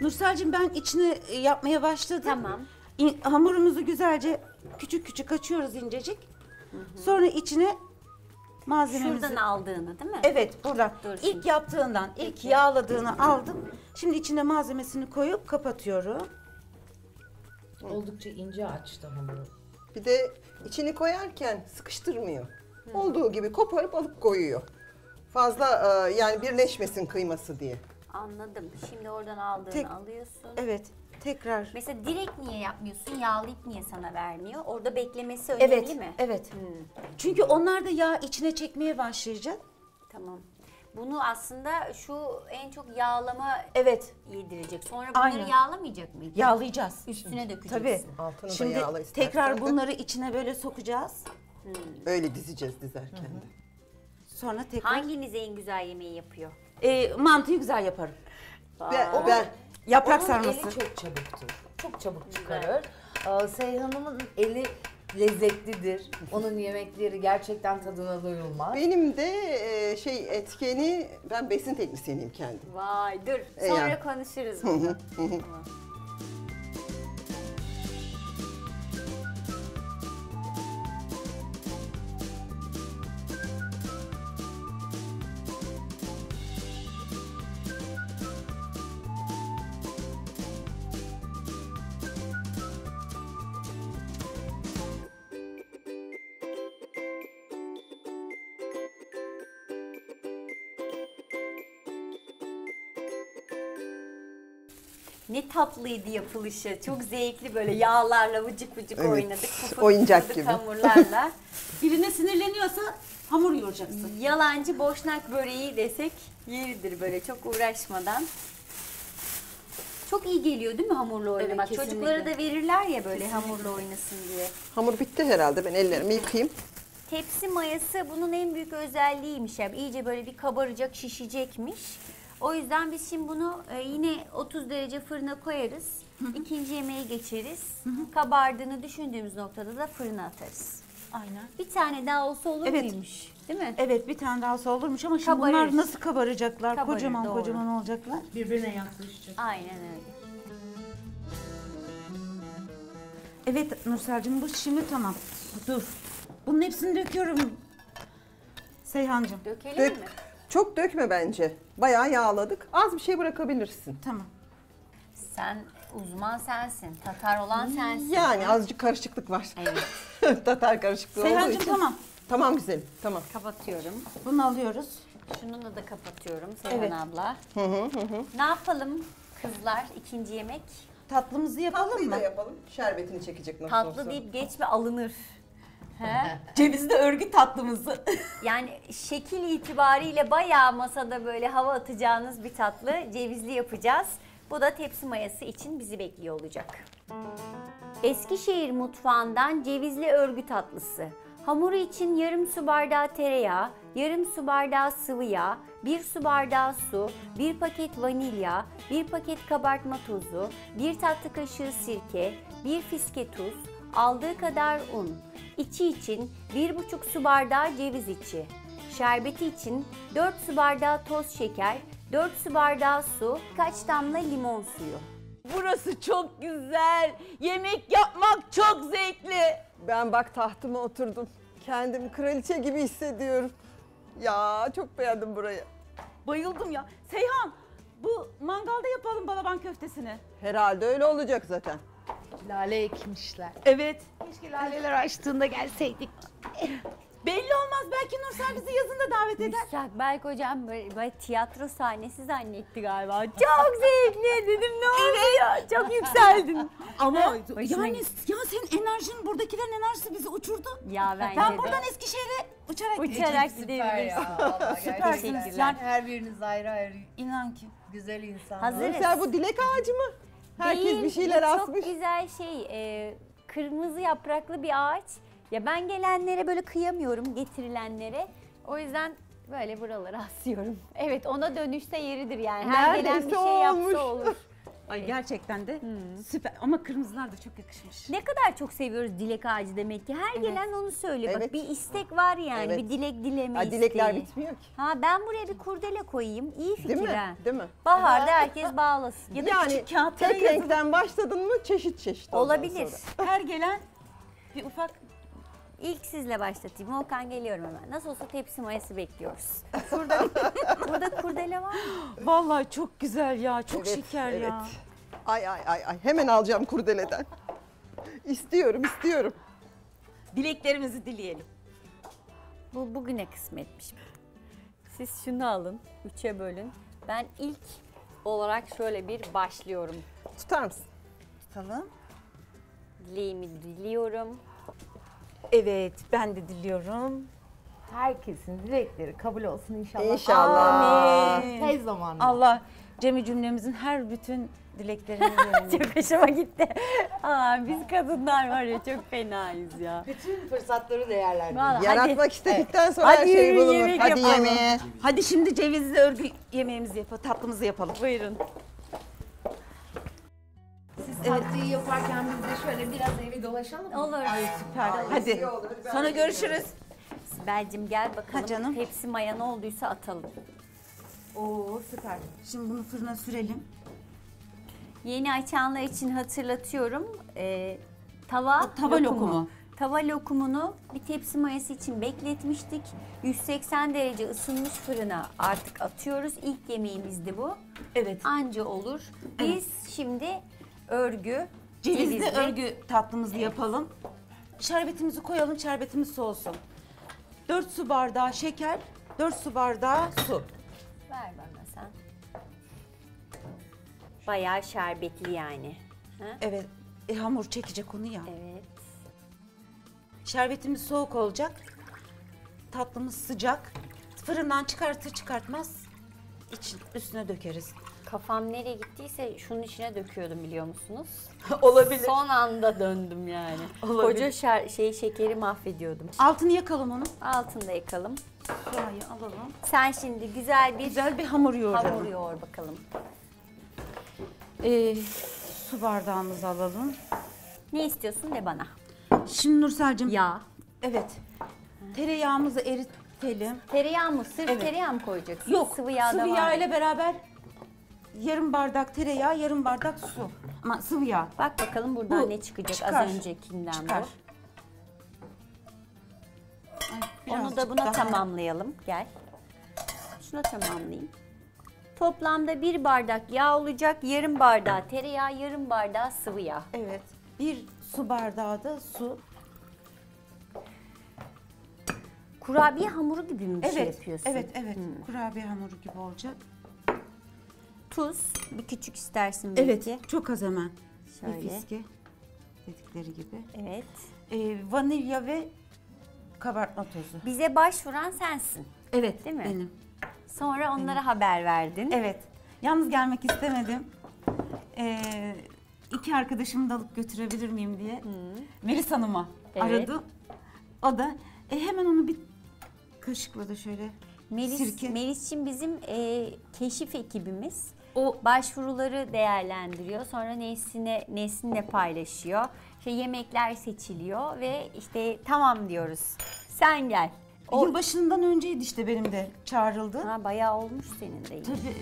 Speaker 3: Nursel'cim ben içini e, yapmaya başladım.
Speaker 1: Tamam.
Speaker 3: İ- hamurumuzu güzelce küçük küçük açıyoruz incecik. Sonra içine malzememizi...
Speaker 1: Şuradan aldığını değil mi?
Speaker 3: Evet buradan.
Speaker 1: Dur
Speaker 3: ilk
Speaker 1: şimdi.
Speaker 3: yaptığından, ilk yağladığını aldım. Şimdi içine malzemesini koyup kapatıyorum.
Speaker 4: Oldukça ince açtı hamuru.
Speaker 2: Bir de içini koyarken sıkıştırmıyor. Olduğu gibi koparıp alıp koyuyor. Fazla e, yani birleşmesin kıyması diye.
Speaker 1: Anladım. Şimdi oradan aldığını
Speaker 3: Tek-
Speaker 1: alıyorsun.
Speaker 3: Evet. Tekrar.
Speaker 1: Mesela direkt niye yapmıyorsun? Yağlayıp niye sana vermiyor? Orada beklemesi önemli
Speaker 3: Evet.
Speaker 1: mi?
Speaker 3: Evet. Çünkü onlar da yağ içine çekmeye başlayacak.
Speaker 1: Tamam. Bunu aslında şu en çok yağlama
Speaker 3: Evet.
Speaker 1: yedirecek. Sonra bunları
Speaker 3: Aynen.
Speaker 1: yağlamayacak mıydı?
Speaker 3: Yağlayacağız.
Speaker 1: Üstüne dökeceksin.
Speaker 3: Tabii.
Speaker 2: Altını da
Speaker 3: Şimdi
Speaker 2: yağla istersen
Speaker 3: tekrar bunları içine böyle sokacağız.
Speaker 2: Öyle dizeceğiz dizerken de.
Speaker 3: Sonra tekrar
Speaker 1: Hanginiz en güzel yemeği yapıyor?
Speaker 3: e, mantıyı güzel yaparım.
Speaker 2: Ben, ben
Speaker 3: Yaprak
Speaker 4: Onun
Speaker 3: sarması.
Speaker 4: eli çok çabuktur. Çok çabuk çıkarır. Ee, Seyhan'ımın eli lezzetlidir. Onun yemekleri gerçekten tadına doyulmaz.
Speaker 2: benim de e, şey etkeni ben besin teknisyeniyim kendim.
Speaker 1: Vay dur
Speaker 2: E,
Speaker 1: sonra
Speaker 2: yani.
Speaker 1: konuşuruz [laughs] bunu. Ne tatlıydı yapılışı. Çok zevkli böyle yağlarla vıcık vıcık
Speaker 2: Evet,
Speaker 1: oynadık. Pufuduk
Speaker 2: oyuncak gibi.
Speaker 1: hamurlarla. [laughs]
Speaker 3: Birine sinirleniyorsa hamur yoğuracaksın.
Speaker 1: Yalancı boşnak böreği desek yeridir böyle çok uğraşmadan. Çok iyi geliyor değil mi hamurla oynamak?
Speaker 3: kesinlikle.
Speaker 1: Çocuklara da verirler ya böyle hamurla oynasın diye.
Speaker 2: Hamur bitti herhalde. Ben ellerimi yıkayayım.
Speaker 1: Tepsi mayası bunun en büyük özelliğiymiş. Yani iyice böyle bir kabaracak, şişecekmiş. O yüzden biz şimdi bunu e, yine 30 derece fırına koyarız. İkinci yemeğe geçeriz. Kabardığını düşündüğümüz noktada da fırına atarız.
Speaker 3: Aynen.
Speaker 1: Bir tane daha olsa olur
Speaker 3: Evet.
Speaker 1: muymuş? Değil mi?
Speaker 3: Evet bir tane daha olsa olurmuş ama şimdi
Speaker 1: Kabarır.
Speaker 3: bunlar nasıl kabaracaklar?
Speaker 1: Kabarır,
Speaker 3: kocaman
Speaker 1: doğru.
Speaker 3: kocaman olacaklar.
Speaker 4: Birbirine yaklaşacak.
Speaker 1: Aynen öyle.
Speaker 3: Evet Nursel'cim bu şimdi tamam. Dur. Bunun hepsini döküyorum. Seyhancığım.
Speaker 1: Dökelim
Speaker 2: Dök. Çok dökme bence. Bayağı yağladık. Az bir şey bırakabilirsin.
Speaker 3: Tamam.
Speaker 1: Sen uzman sensin. Tatar olan sensin.
Speaker 2: Yani azıcık karışıklık var.
Speaker 1: Evet. [laughs]
Speaker 2: Tatar karışıklığı olduğu
Speaker 3: Seyhancığım
Speaker 2: için.
Speaker 3: tamam.
Speaker 2: Tamam güzelim. Tamam.
Speaker 1: Kapatıyorum.
Speaker 3: Bunu alıyoruz.
Speaker 1: Şununla da kapatıyorum Seyhan
Speaker 3: Evet.
Speaker 1: abla. Ne yapalım kızlar ikinci yemek?
Speaker 3: Tatlımızı yapalım
Speaker 2: Tatlıyı
Speaker 3: mı?
Speaker 2: da yapalım. Şerbetini çekecek nasıl
Speaker 1: Tatlı
Speaker 2: olsa.
Speaker 1: deyip geçme alınır. He?
Speaker 3: Cevizli örgü tatlımızı. [laughs]
Speaker 1: Yani şekil itibariyle bayağı masada böyle hava atacağınız bir tatlı cevizli yapacağız. Bu da tepsi mayası için bizi bekliyor olacak. Eskişehir mutfağından cevizli örgü tatlısı. Hamuru için yarım su bardağı tereyağı, yarım su bardağı sıvı yağ, bir su bardağı su, bir paket vanilya, bir paket kabartma tozu, bir tatlı kaşığı sirke, bir fiske tuz, aldığı kadar un. İçi için 1,5 su bardağı ceviz içi. Şerbeti için 4 su bardağı toz şeker, 4 su bardağı su, kaç damla limon suyu.
Speaker 5: Burası çok güzel. Yemek yapmak çok zevkli.
Speaker 2: Ben bak tahtıma oturdum. Kendimi kraliçe gibi hissediyorum. Ya çok beğendim burayı.
Speaker 5: Bayıldım ya. Seyhan bu mangalda yapalım balaban köftesini.
Speaker 2: Herhalde öyle olacak zaten.
Speaker 4: Lale ekmişler.
Speaker 5: Evet.
Speaker 4: Keşke laleler açtığında gelseydik.
Speaker 5: Belli olmaz. Belki Nursel bizi yazın da davet eder.
Speaker 1: Müstak Berk hocam böyle, böyle tiyatro sahnesi zannetti galiba. Çok zevkli dedim ne oluyor? Çok yükseldin. [laughs]
Speaker 5: Ama yani ya senin enerjin buradakilerin enerjisi bizi uçurdu.
Speaker 1: Ya bence
Speaker 5: Ben
Speaker 1: de.
Speaker 5: buradan Eskişehir'e uçarak
Speaker 1: Uçarak
Speaker 5: gideceğim.
Speaker 1: gidebiliriz.
Speaker 5: Süpersiniz.
Speaker 1: Teşekkürler.
Speaker 5: Yani
Speaker 4: Her biriniz ayrı ayrı
Speaker 5: inan ki.
Speaker 4: güzel insanlar.
Speaker 1: Hazırız.
Speaker 2: Mesela bu dilek ağacı mı? Herkes
Speaker 1: Değil,
Speaker 2: bir şeyler
Speaker 1: bu
Speaker 2: asmış.
Speaker 1: Çok güzel şey e, kırmızı yapraklı bir ağaç. Ya ben gelenlere böyle kıyamıyorum getirilenlere. O yüzden böyle buralara [laughs] asıyorum. Evet ona dönüşte yeridir yani. Her gelen bir
Speaker 2: Neredeyse
Speaker 1: şey yapsa
Speaker 2: olmuş.
Speaker 1: olur.
Speaker 5: Ay gerçekten de süper. Ama kırmızılar da çok yakışmış.
Speaker 1: Ne kadar çok seviyoruz dilek ağacı demek ki. Her gelen onu söylüyor. Bak
Speaker 2: Evet.
Speaker 1: bir istek var yani.
Speaker 2: Evet.
Speaker 1: Bir dilek dileme
Speaker 2: Ha, dilekler
Speaker 1: isteği.
Speaker 2: bitmiyor ki.
Speaker 1: Ha ben buraya bir kurdele koyayım. İyi fikir
Speaker 2: Değil mi?
Speaker 1: ha.
Speaker 2: Değil mi?
Speaker 1: Baharda herkes bağlasın.
Speaker 5: Ya da
Speaker 2: Yani
Speaker 5: küçük kağıtlara
Speaker 2: tek
Speaker 5: yazılı.
Speaker 2: renkten başladın mı çeşit çeşit ondan
Speaker 1: Olabilir.
Speaker 2: sonra.
Speaker 5: Her gelen bir ufak
Speaker 1: İlk sizle başlatayım. Volkan geliyorum hemen. Nasıl olsa tepsi mayası bekliyoruz. [laughs] Burada, burada kurdele var mı?
Speaker 5: Vallahi çok güzel ya. Çok
Speaker 2: Evet,
Speaker 5: şeker
Speaker 2: evet.
Speaker 5: ya.
Speaker 2: Ay ay ay ay hemen alacağım kurdeleden. İstiyorum istiyorum.
Speaker 5: Dileklerimizi dileyelim.
Speaker 1: Bu bugüne kısmetmiş. Siz şunu alın. Üçe bölün. Ben ilk olarak şöyle bir başlıyorum.
Speaker 2: Tutar mısın?
Speaker 5: Tutalım.
Speaker 1: Dileğimi diliyorum.
Speaker 5: Evet, ben de diliyorum.
Speaker 4: Herkesin dilekleri kabul olsun inşallah.
Speaker 2: İnşallah.
Speaker 5: Amin.
Speaker 4: Tez zamanda.
Speaker 5: Allah cemi cümlemizin her bütün
Speaker 3: dilekleriniz yerine. [laughs]
Speaker 1: Çok hoşuma gitti. Aa, biz kadınlar var ya çok fenayız ya.
Speaker 4: Bütün fırsatları değerlendir.
Speaker 1: Vallahi
Speaker 2: Yaratmak
Speaker 1: hadi.
Speaker 2: istedikten sonra
Speaker 1: Hadi
Speaker 2: her şey
Speaker 1: yürü,
Speaker 2: bulunur.
Speaker 1: yemek
Speaker 2: Hadi
Speaker 1: yapalım.
Speaker 2: yemeğe.
Speaker 3: Hadi şimdi cevizli örgü yemeğimizi yapalım, tatlımızı yapalım.
Speaker 1: Buyurun.
Speaker 4: Tatlıyı yaparken biz de şöyle biraz evi dolaşalım mı?
Speaker 1: Olur.
Speaker 3: Süper. Hadi. Sonra görüşürüz.
Speaker 1: Sibel'cim gel bakalım.
Speaker 3: Ha canım.
Speaker 1: Tepsi maya ne olduysa atalım.
Speaker 3: Oo süper. Şimdi bunu fırına sürelim.
Speaker 1: Yeni açanlar için hatırlatıyorum. Ee, tava,
Speaker 3: O tava lokumu.
Speaker 1: Tava lokumunu bir tepsi mayası için bekletmiştik. 180 derece ısınmış fırına artık atıyoruz. İlk yemeğimizdi bu.
Speaker 3: Evet.
Speaker 1: Anca olur. Biz şimdi örgü,
Speaker 3: Cevizli örgü tatlımızı yapalım. Şerbetimizi koyalım, şerbetimiz soğusun. 4 su bardağı şeker, 4 su bardağı su.
Speaker 1: Ver bana sen. Bayağı şerbetli yani. Ha?
Speaker 3: Evet, e, hamur çekecek onu ya.
Speaker 1: Evet.
Speaker 3: Şerbetimiz soğuk olacak. Tatlımız sıcak. Fırından çıkartır çıkartmaz için üstüne dökeriz.
Speaker 1: Kafam nereye gittiyse şunun içine döküyordum biliyor musunuz? [laughs]
Speaker 3: Olabilir.
Speaker 1: Son anda döndüm yani.
Speaker 3: Olabilir.
Speaker 1: Koca şer, şey şekeri mahvediyordum.
Speaker 3: Altını yakalım onu.
Speaker 1: Altını da yakalım.
Speaker 3: Yağı alalım.
Speaker 1: Sen şimdi güzel bir
Speaker 3: Güzel bir hamur yoğuralım.
Speaker 1: hamur yoğur bakalım.
Speaker 3: Ee, su bardağımızı alalım.
Speaker 1: Ne istiyorsun de bana.
Speaker 3: Şimdi Nursel'cim.
Speaker 1: Yağ.
Speaker 3: Evet. Tereyağımızı eritelim.
Speaker 1: Tereyağı mı? Sırf
Speaker 3: Evet.
Speaker 1: tereyağı mı koyacaksın?
Speaker 3: Yok.
Speaker 1: Sıvı yağ
Speaker 3: sıvı yağ ile beraber yarım bardak tereyağı, yarım bardak su. Ama sıvı yağ.
Speaker 1: Bak bakalım buradan
Speaker 3: Bu
Speaker 1: ne çıkacak
Speaker 3: çıkar.
Speaker 1: az öncekinden
Speaker 3: Çıkar.
Speaker 1: bu.
Speaker 3: Ay,
Speaker 1: Onu da buna
Speaker 3: daha.
Speaker 1: tamamlayalım. Gel. Şuna tamamlayayım. Toplamda bir bardak yağ olacak. Yarım bardağı tereyağı, yarım bardağı sıvı yağ.
Speaker 3: Evet. Bir su bardağı da su.
Speaker 1: Kurabiye hamuru gibi mi bir
Speaker 3: evet.
Speaker 1: şey yapıyorsun?
Speaker 3: Evet, evet. Kurabiye hamuru gibi olacak.
Speaker 1: Tuz, bir küçük istersin belki.
Speaker 3: Evet. Çok az hemen.
Speaker 1: Şöyle.
Speaker 3: Bir fiske dedikleri gibi.
Speaker 1: Evet.
Speaker 3: Ee, vanilya ve kabartma tozu.
Speaker 1: Bize başvuran sensin.
Speaker 3: Evet.
Speaker 1: Değil mi?
Speaker 3: Benim.
Speaker 1: Sonra onlara haber verdin.
Speaker 3: Evet. Yalnız gelmek istemedim. Ee, iki arkadaşımı da alıp götürebilir miyim diye Melis Hanım'a
Speaker 1: Evet.
Speaker 3: aradım. O da e, hemen onu bir kaşıkla da şöyle
Speaker 1: Melis,
Speaker 3: sirke.
Speaker 1: Melis'cim bizim e, keşif ekibimiz.
Speaker 3: O
Speaker 1: Başvuruları değerlendiriyor. Sonra Nesrin'e Nesrin'le paylaşıyor. İşte yemekler seçiliyor ve işte tamam diyoruz. Sen gel. O,
Speaker 3: yılbaşından önceydi işte benim de çağrıldı.
Speaker 1: ha, bayağı olmuş senin de.
Speaker 3: Tabii.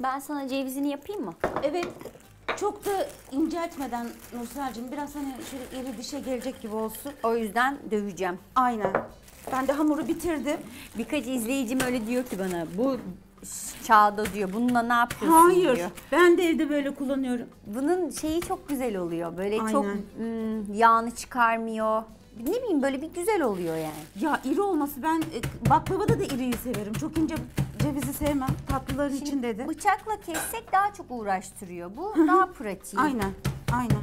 Speaker 1: Ben sana cevizini yapayım mı?
Speaker 3: Evet. Çok da inceltmeden Nursel'cim biraz hani şöyle iri dişe gelecek gibi olsun.
Speaker 1: O yüzden döveceğim.
Speaker 3: Aynen. Ben de hamuru bitirdim.
Speaker 1: Birkaç izleyicim öyle diyor ki bana bu çağda diyor bununla ne yapıyorsun
Speaker 3: Hayır.
Speaker 1: diyor.
Speaker 3: Ben de evde böyle kullanıyorum.
Speaker 1: Bunun şeyi çok güzel oluyor. Böyle çok
Speaker 3: Aynen.
Speaker 1: hmm, yağını çıkarmıyor. Ne bileyim böyle bir güzel oluyor yani.
Speaker 3: Ya iri olması ben e, baklavada da iriyi severim. Çok ince cevizi sevmem. Tatlıların içinde de.
Speaker 1: Bıçakla kessek daha çok uğraştırıyor. Bu daha pratik.
Speaker 3: Aynen. Aynen.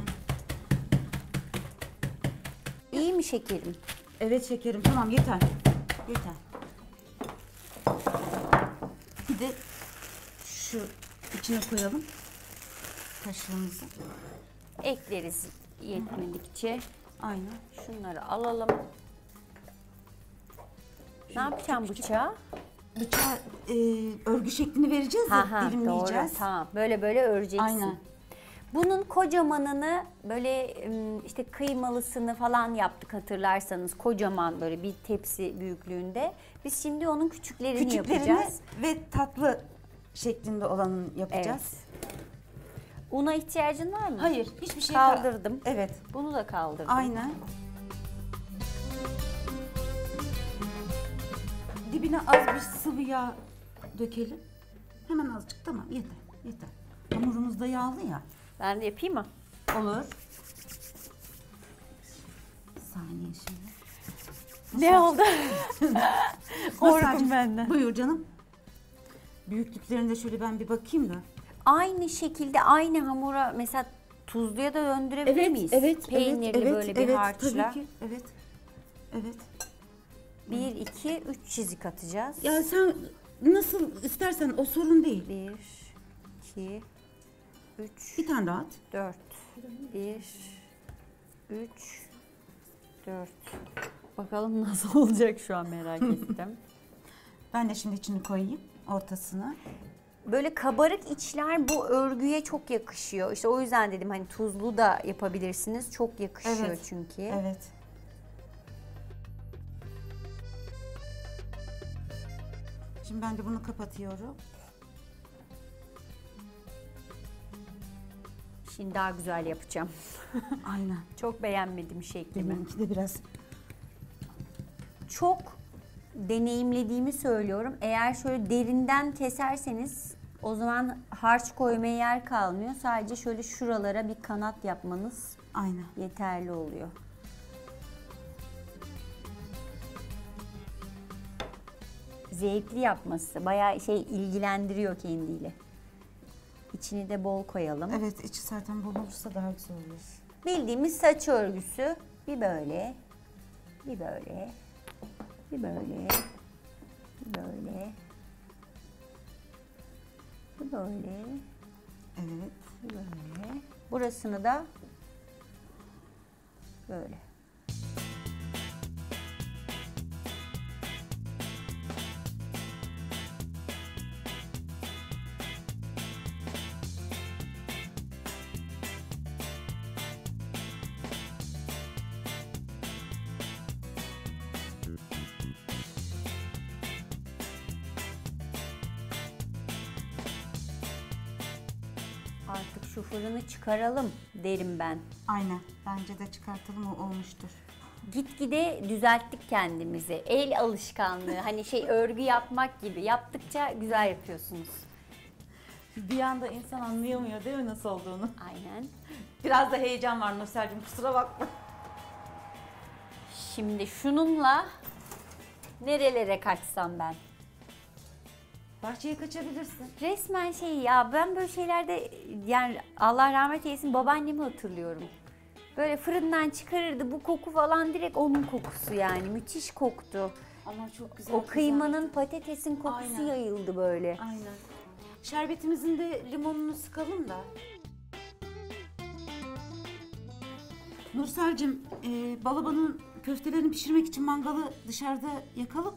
Speaker 1: İyi mi şekerim?
Speaker 3: Evet şekerim tamam yeter. Yeter. Bir de şu içine koyalım. Kaşığımızı.
Speaker 1: Ekleriz yetmedikçe.
Speaker 3: Aynen.
Speaker 1: Şunları alalım. Ne yapacağım bıçağı?
Speaker 3: Bıçağa e, örgü şeklini vereceğiz ya.
Speaker 1: Ha ha doğru.
Speaker 3: dilimleyeceğiz.
Speaker 1: Tamam. Böyle böyle öreceksin.
Speaker 3: Aynen.
Speaker 1: Bunun kocamanını böyle işte kıymalısını falan yaptık hatırlarsanız. Kocaman böyle bir tepsi büyüklüğünde. Biz şimdi onun küçüklerini,
Speaker 3: Küçüklerini
Speaker 1: yapacağız.
Speaker 3: ve tatlı şeklinde olanını yapacağız.
Speaker 1: Evet. Una ihtiyacın var mı?
Speaker 3: Hayır, hiçbir şey
Speaker 1: Kaldırdım.
Speaker 3: Evet.
Speaker 1: Bunu da kaldırdım.
Speaker 3: Aynen. Dibine az bir sıvı yağ dökelim. Hemen azıcık tamam yeter. Yeter. Hamurumuz da yağlı ya.
Speaker 1: Ben de yapayım mı?
Speaker 3: Olur. Bir saniye şimdi.
Speaker 1: Ne oldu? [laughs] Korkun
Speaker 3: Nursel'cim,
Speaker 1: benden.
Speaker 3: Buyur canım. Büyüklüklerinde şöyle ben bir bakayım da.
Speaker 1: Aynı şekilde aynı hamura mesela tuzluya da döndürebilir miyiz? Peynirli
Speaker 3: evet,
Speaker 1: böyle bir
Speaker 3: evet,
Speaker 1: harçla.
Speaker 3: Tabii ki, evet. Evet.
Speaker 1: 1, 2, 3 çizik atacağız.
Speaker 3: Ya sen nasıl istersen o sorun değil.
Speaker 1: 1, 2, 3,
Speaker 3: Bir tane daha at.
Speaker 1: 4. 1, 3, 4. Bakalım nasıl [laughs] olacak şu an merak ettim. [laughs]
Speaker 3: Ben de şimdi içini koyayım ortasına.
Speaker 1: Böyle kabarık içler bu örgüye çok yakışıyor. İşte o yüzden dedim hani tuzlu da yapabilirsiniz. Çok yakışıyor
Speaker 3: Evet.
Speaker 1: çünkü.
Speaker 3: Evet. Şimdi ben de bunu kapatıyorum.
Speaker 1: Şimdi daha güzel yapacağım. [laughs]
Speaker 3: Aynen.
Speaker 1: Çok beğenmedim şeklimi.
Speaker 3: Benimki de biraz
Speaker 1: Çok deneyimlediğimi söylüyorum. Eğer şöyle derinden keserseniz o zaman harç koymaya yer kalmıyor. Sadece şöyle şuralara bir kanat yapmanız
Speaker 3: aynen.
Speaker 1: yeterli oluyor. Zevkli yapması. Bayağı şey ilgilendiriyor kendiyle. İçini de bol koyalım.
Speaker 3: Evet içi zaten bol olursa daha güzel olur.
Speaker 1: Bildiğimiz saç örgüsü. Bir böyle, bir böyle, bir böyle, bir böyle, bir böyle,
Speaker 3: Evet.
Speaker 1: bir böyle. Burasını da böyle. Fırını çıkaralım derim ben.
Speaker 3: Aynen. Bence de çıkartalım o olmuştur.
Speaker 1: Gitgide düzelttik kendimizi. El alışkanlığı. Hani şey örgü yapmak gibi. Yaptıkça güzel yapıyorsunuz.
Speaker 5: Bir anda insan anlayamıyor değil mi nasıl olduğunu?
Speaker 1: Aynen.
Speaker 5: Biraz da heyecan var Nursel'cim kusura bakma.
Speaker 1: Şimdi şununla nerelere kaçsam ben?
Speaker 3: Bahçeye kaçabilirsin.
Speaker 1: Resmen şey ya ben böyle şeylerde yani Allah rahmet eylesin babaannemi hatırlıyorum. Böyle fırından çıkarırdı bu koku falan direkt onun kokusu yani müthiş koktu.
Speaker 3: Ama çok güzel.
Speaker 1: O kıymanın patatesin kokusu
Speaker 3: Aynen.
Speaker 1: yayıldı böyle.
Speaker 3: Aynen. Şerbetimizin de limonunu sıkalım da. Nursel'cim, e, balabanın köftelerini pişirmek için mangalı dışarıda yakalım.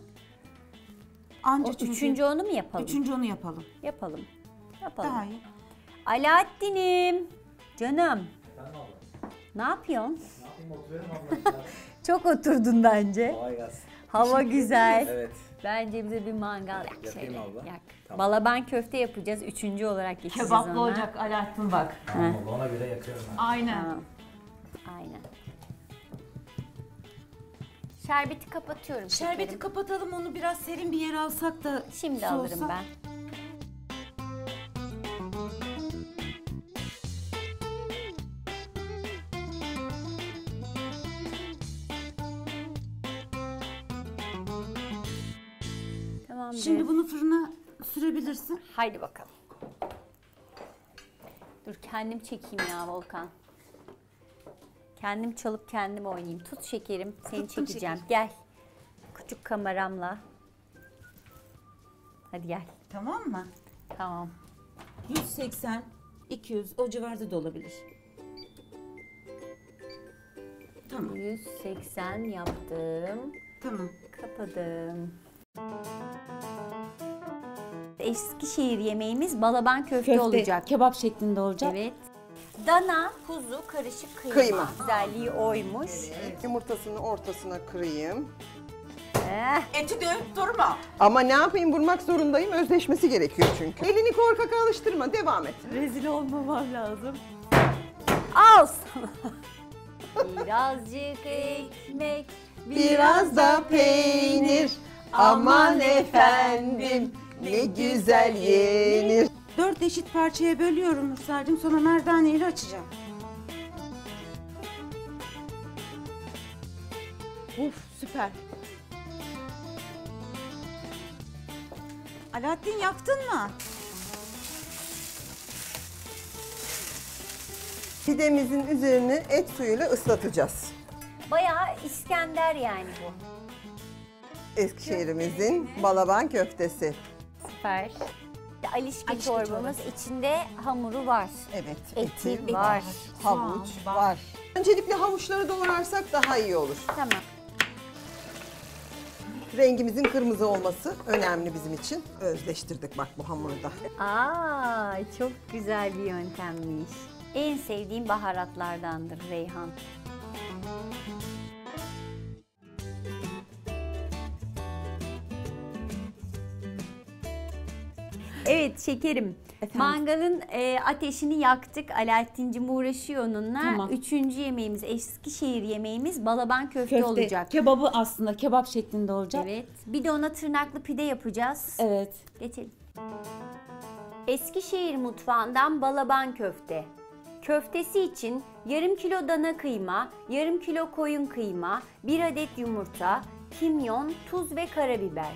Speaker 3: Anca
Speaker 1: O
Speaker 3: çünkü.
Speaker 1: üçüncü onu mu yapalım?
Speaker 3: Üçüncü onu yapalım.
Speaker 1: Yapalım. Yapalım.
Speaker 3: Daha iyi.
Speaker 1: Alaaddin'im. Canım. Ne yapıyorsun?
Speaker 6: Ne yapayım oturuyorum abla. [laughs]
Speaker 1: Çok oturdun bence.
Speaker 6: Kolay gelsin.
Speaker 1: Hava güzel.
Speaker 6: Evet.
Speaker 1: Bence bize bir mangal yak
Speaker 6: Yakayım
Speaker 1: şöyle.
Speaker 6: abla.
Speaker 1: Yak.
Speaker 6: Tamam.
Speaker 1: Balaban köfte yapacağız. Üçüncü olarak geçeceğiz
Speaker 5: Kebaplı
Speaker 1: ona.
Speaker 5: olacak Alaaddin bak.
Speaker 6: Tamam ona göre yakıyorum ben.
Speaker 5: Aynen.
Speaker 1: Tamam. Aynen. Şerbeti kapatıyorum.
Speaker 3: Şerbeti
Speaker 1: şekerim.
Speaker 3: kapatalım onu biraz serin bir yere alsak da
Speaker 1: Şimdi
Speaker 3: soğusa.
Speaker 1: alırım ben. Tamam.
Speaker 3: Şimdi bunu fırına sürebilirsin.
Speaker 1: Haydi bakalım. Dur kendim çekeyim ya Volkan. Kendim çalıp kendim oynayayım. Tut şekerim. Seni
Speaker 3: Tuttum
Speaker 1: çekeceğim.
Speaker 3: şekerim.
Speaker 1: Gel. Küçük kameramla. Hadi gel.
Speaker 3: Tamam mı?
Speaker 1: Tamam.
Speaker 3: 180, 200 o civarda da olabilir. Tamam,
Speaker 1: 180 yaptım.
Speaker 3: tamam.
Speaker 1: Kapadım. Eskişehir yemeğimiz balaban köfte, olacak.
Speaker 3: kebap şeklinde olacak.
Speaker 1: Evet. Dana, kuzu, karışık kıyma.
Speaker 2: Kıyma.
Speaker 1: Güzelliği oymuş.
Speaker 2: Yumurtasını ortasına kırayım.
Speaker 1: Eh,
Speaker 5: Eti dövüp durma.
Speaker 2: Ama ne yapayım vurmak zorundayım. Özleşmesi gerekiyor çünkü. Elini korkak alıştırma. Devam et.
Speaker 1: rezil olmamam lazım. Al sana. [laughs] Birazcık ekmek,
Speaker 2: Biraz da peynir. Aman efendim ne güzel yenir.
Speaker 3: Dört eşit parçaya bölüyorum Nursel'cim sonra merdaneyle açacağım.
Speaker 5: Uf süper.
Speaker 3: Alaaddin yaktın mı?
Speaker 2: Pidemizin üzerini et suyuyla ıslatacağız.
Speaker 1: Bayağı İskender yani bu.
Speaker 2: Eskişehir'imizin balaban köftesi.
Speaker 1: Süper. Alişke
Speaker 3: Alişke
Speaker 1: çorbamız içinde hamuru var.
Speaker 2: Evet,
Speaker 1: Eti
Speaker 2: eti
Speaker 1: var.
Speaker 2: havuç var. Öncelikle havuçları doğrarsak daha iyi olur.
Speaker 1: Tamam.
Speaker 2: Rengimizin kırmızı olması önemli bizim için. Özleştirdik bak bu hamuru da.
Speaker 1: Aa, çok güzel bir yöntemmiş. En sevdiğim baharatlardandır reyhan. Evet şekerim. Mangalın e, ateşini yaktık. Alaaddin'cim uğraşıyor onunla.
Speaker 5: Tamam.
Speaker 1: Üçüncü yemeğimiz Eskişehir yemeğimiz balaban köfte, olacak.
Speaker 5: Kebabı aslında kebap şeklinde olacak.
Speaker 1: Evet. Bir de ona tırnaklı pide yapacağız.
Speaker 5: Evet.
Speaker 1: Geçelim. Eskişehir mutfağından balaban köfte. Köftesi için yarım kilo dana kıyma, yarım kilo koyun kıyma, bir adet yumurta, kimyon, tuz ve karabiber.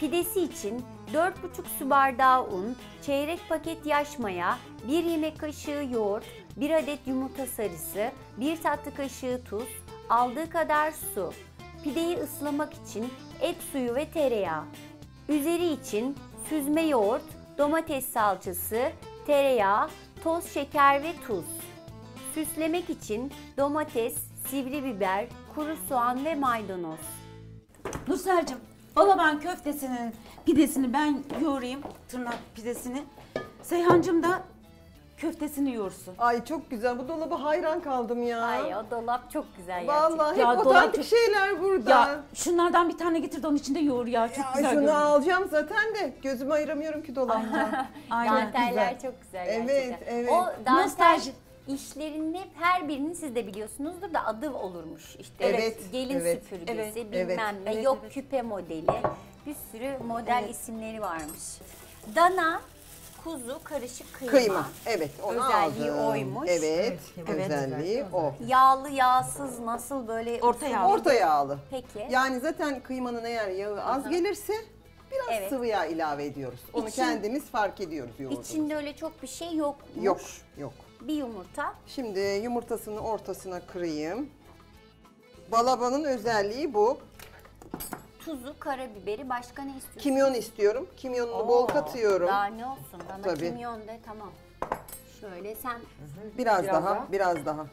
Speaker 1: Pidesi için 4,5 su bardağı un, çeyrek paket yaş maya, 1 yemek kaşığı yoğurt, 1 adet yumurta sarısı, 1 tatlı kaşığı tuz, aldığı kadar su. Pideyi ıslamak için et suyu ve tereyağı. Üzeri için süzme yoğurt, domates salçası, tereyağı, toz şeker ve tuz. Süslemek için domates, sivri biber, kuru soğan ve maydanoz.
Speaker 5: Nursel'cim balaban köftesinin pidesini ben yoğurayım. Tırnak pidesini. Seyhancım da köftesini yoğursun.
Speaker 2: Ay çok güzel. Bu dolaba hayran kaldım ya.
Speaker 1: Ay o dolap çok güzel gerçekten.
Speaker 2: Vallahi
Speaker 5: Ya
Speaker 2: hep
Speaker 5: dolap
Speaker 2: otantik
Speaker 5: çok-
Speaker 2: şeyler burada.
Speaker 5: Ya şunlardan bir tane getir de onun içinde yoğur ya. Çok
Speaker 2: Ay,
Speaker 5: güzel
Speaker 2: şunu
Speaker 5: görünüyor.
Speaker 2: alacağım zaten de gözümü ayıramıyorum ki dolaptan. [laughs]
Speaker 5: Aynen.
Speaker 1: Danteller çok güzel
Speaker 2: Evet,
Speaker 1: gerçekten.
Speaker 2: evet.
Speaker 1: O dantel
Speaker 5: Nostalji.
Speaker 1: hep her birinin siz de biliyorsunuzdur da adı olurmuş. İşte
Speaker 2: Evet,
Speaker 1: gelin
Speaker 2: evet,
Speaker 1: süpürgesi,
Speaker 5: evet,
Speaker 1: bilmem
Speaker 2: evet.
Speaker 1: ne,
Speaker 5: Evet,
Speaker 1: yok
Speaker 5: evet.
Speaker 1: küpe modeli. Bir sürü model isimleri varmış. Dana, kuzu, karışık kıyma.
Speaker 2: Kıyma. Evet onu
Speaker 1: Özelliği
Speaker 2: aldım.
Speaker 1: oymuş.
Speaker 2: Evet,
Speaker 5: Evet.
Speaker 2: özelliği o.
Speaker 1: Yağlı, yağsız, nasıl böyle
Speaker 5: Orta yağlı.
Speaker 2: Orta yağlı.
Speaker 1: Peki.
Speaker 2: Yani zaten kıymanın eğer yağı az gelirse biraz
Speaker 1: Evet.
Speaker 2: sıvı yağ ilave ediyoruz. Onu
Speaker 1: İçin-
Speaker 2: kendimiz fark ediyoruz yoğurdumuzda.
Speaker 1: İçinde öyle çok bir şey yok.
Speaker 2: Yok, yok.
Speaker 1: Bir yumurta.
Speaker 2: Şimdi yumurtasını ortasına kırayım. Balabanın özelliği bu.
Speaker 1: Tuzu, karabiberi, başka ne istiyorsun?
Speaker 2: Kimyon istiyorum. Kimyonunu bol
Speaker 1: Oo,
Speaker 2: katıyorum.
Speaker 1: Daha ne olsun? Bana
Speaker 2: Tabii.
Speaker 1: kimyon de tamam. Şöyle sen
Speaker 2: Biraz, daha, biraz daha.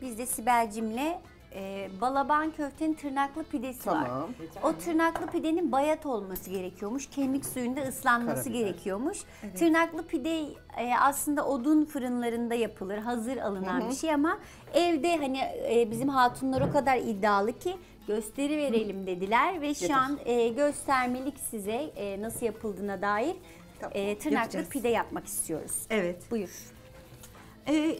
Speaker 1: Biz de Sibel'cimle e, balaban köftenin tırnaklı pidesi var.
Speaker 2: Tamam.
Speaker 1: O tırnaklı pidenin bayat olması gerekiyormuş. Kemik suyunda ıslanması
Speaker 2: Karabiber.
Speaker 1: gerekiyormuş. Tırnaklı pide e, aslında odun fırınlarında yapılır. Hazır alınan bir şey ama evde hani e, bizim hatunlar o kadar iddialı ki gösteri verelim dediler ve şu an e, göstermelik size e, nasıl yapıldığına dair
Speaker 2: Tamam,
Speaker 1: e, tırnaklı
Speaker 5: yapacağız.
Speaker 1: pide yapmak istiyoruz.
Speaker 5: Evet.
Speaker 1: Buyur.
Speaker 5: Ee,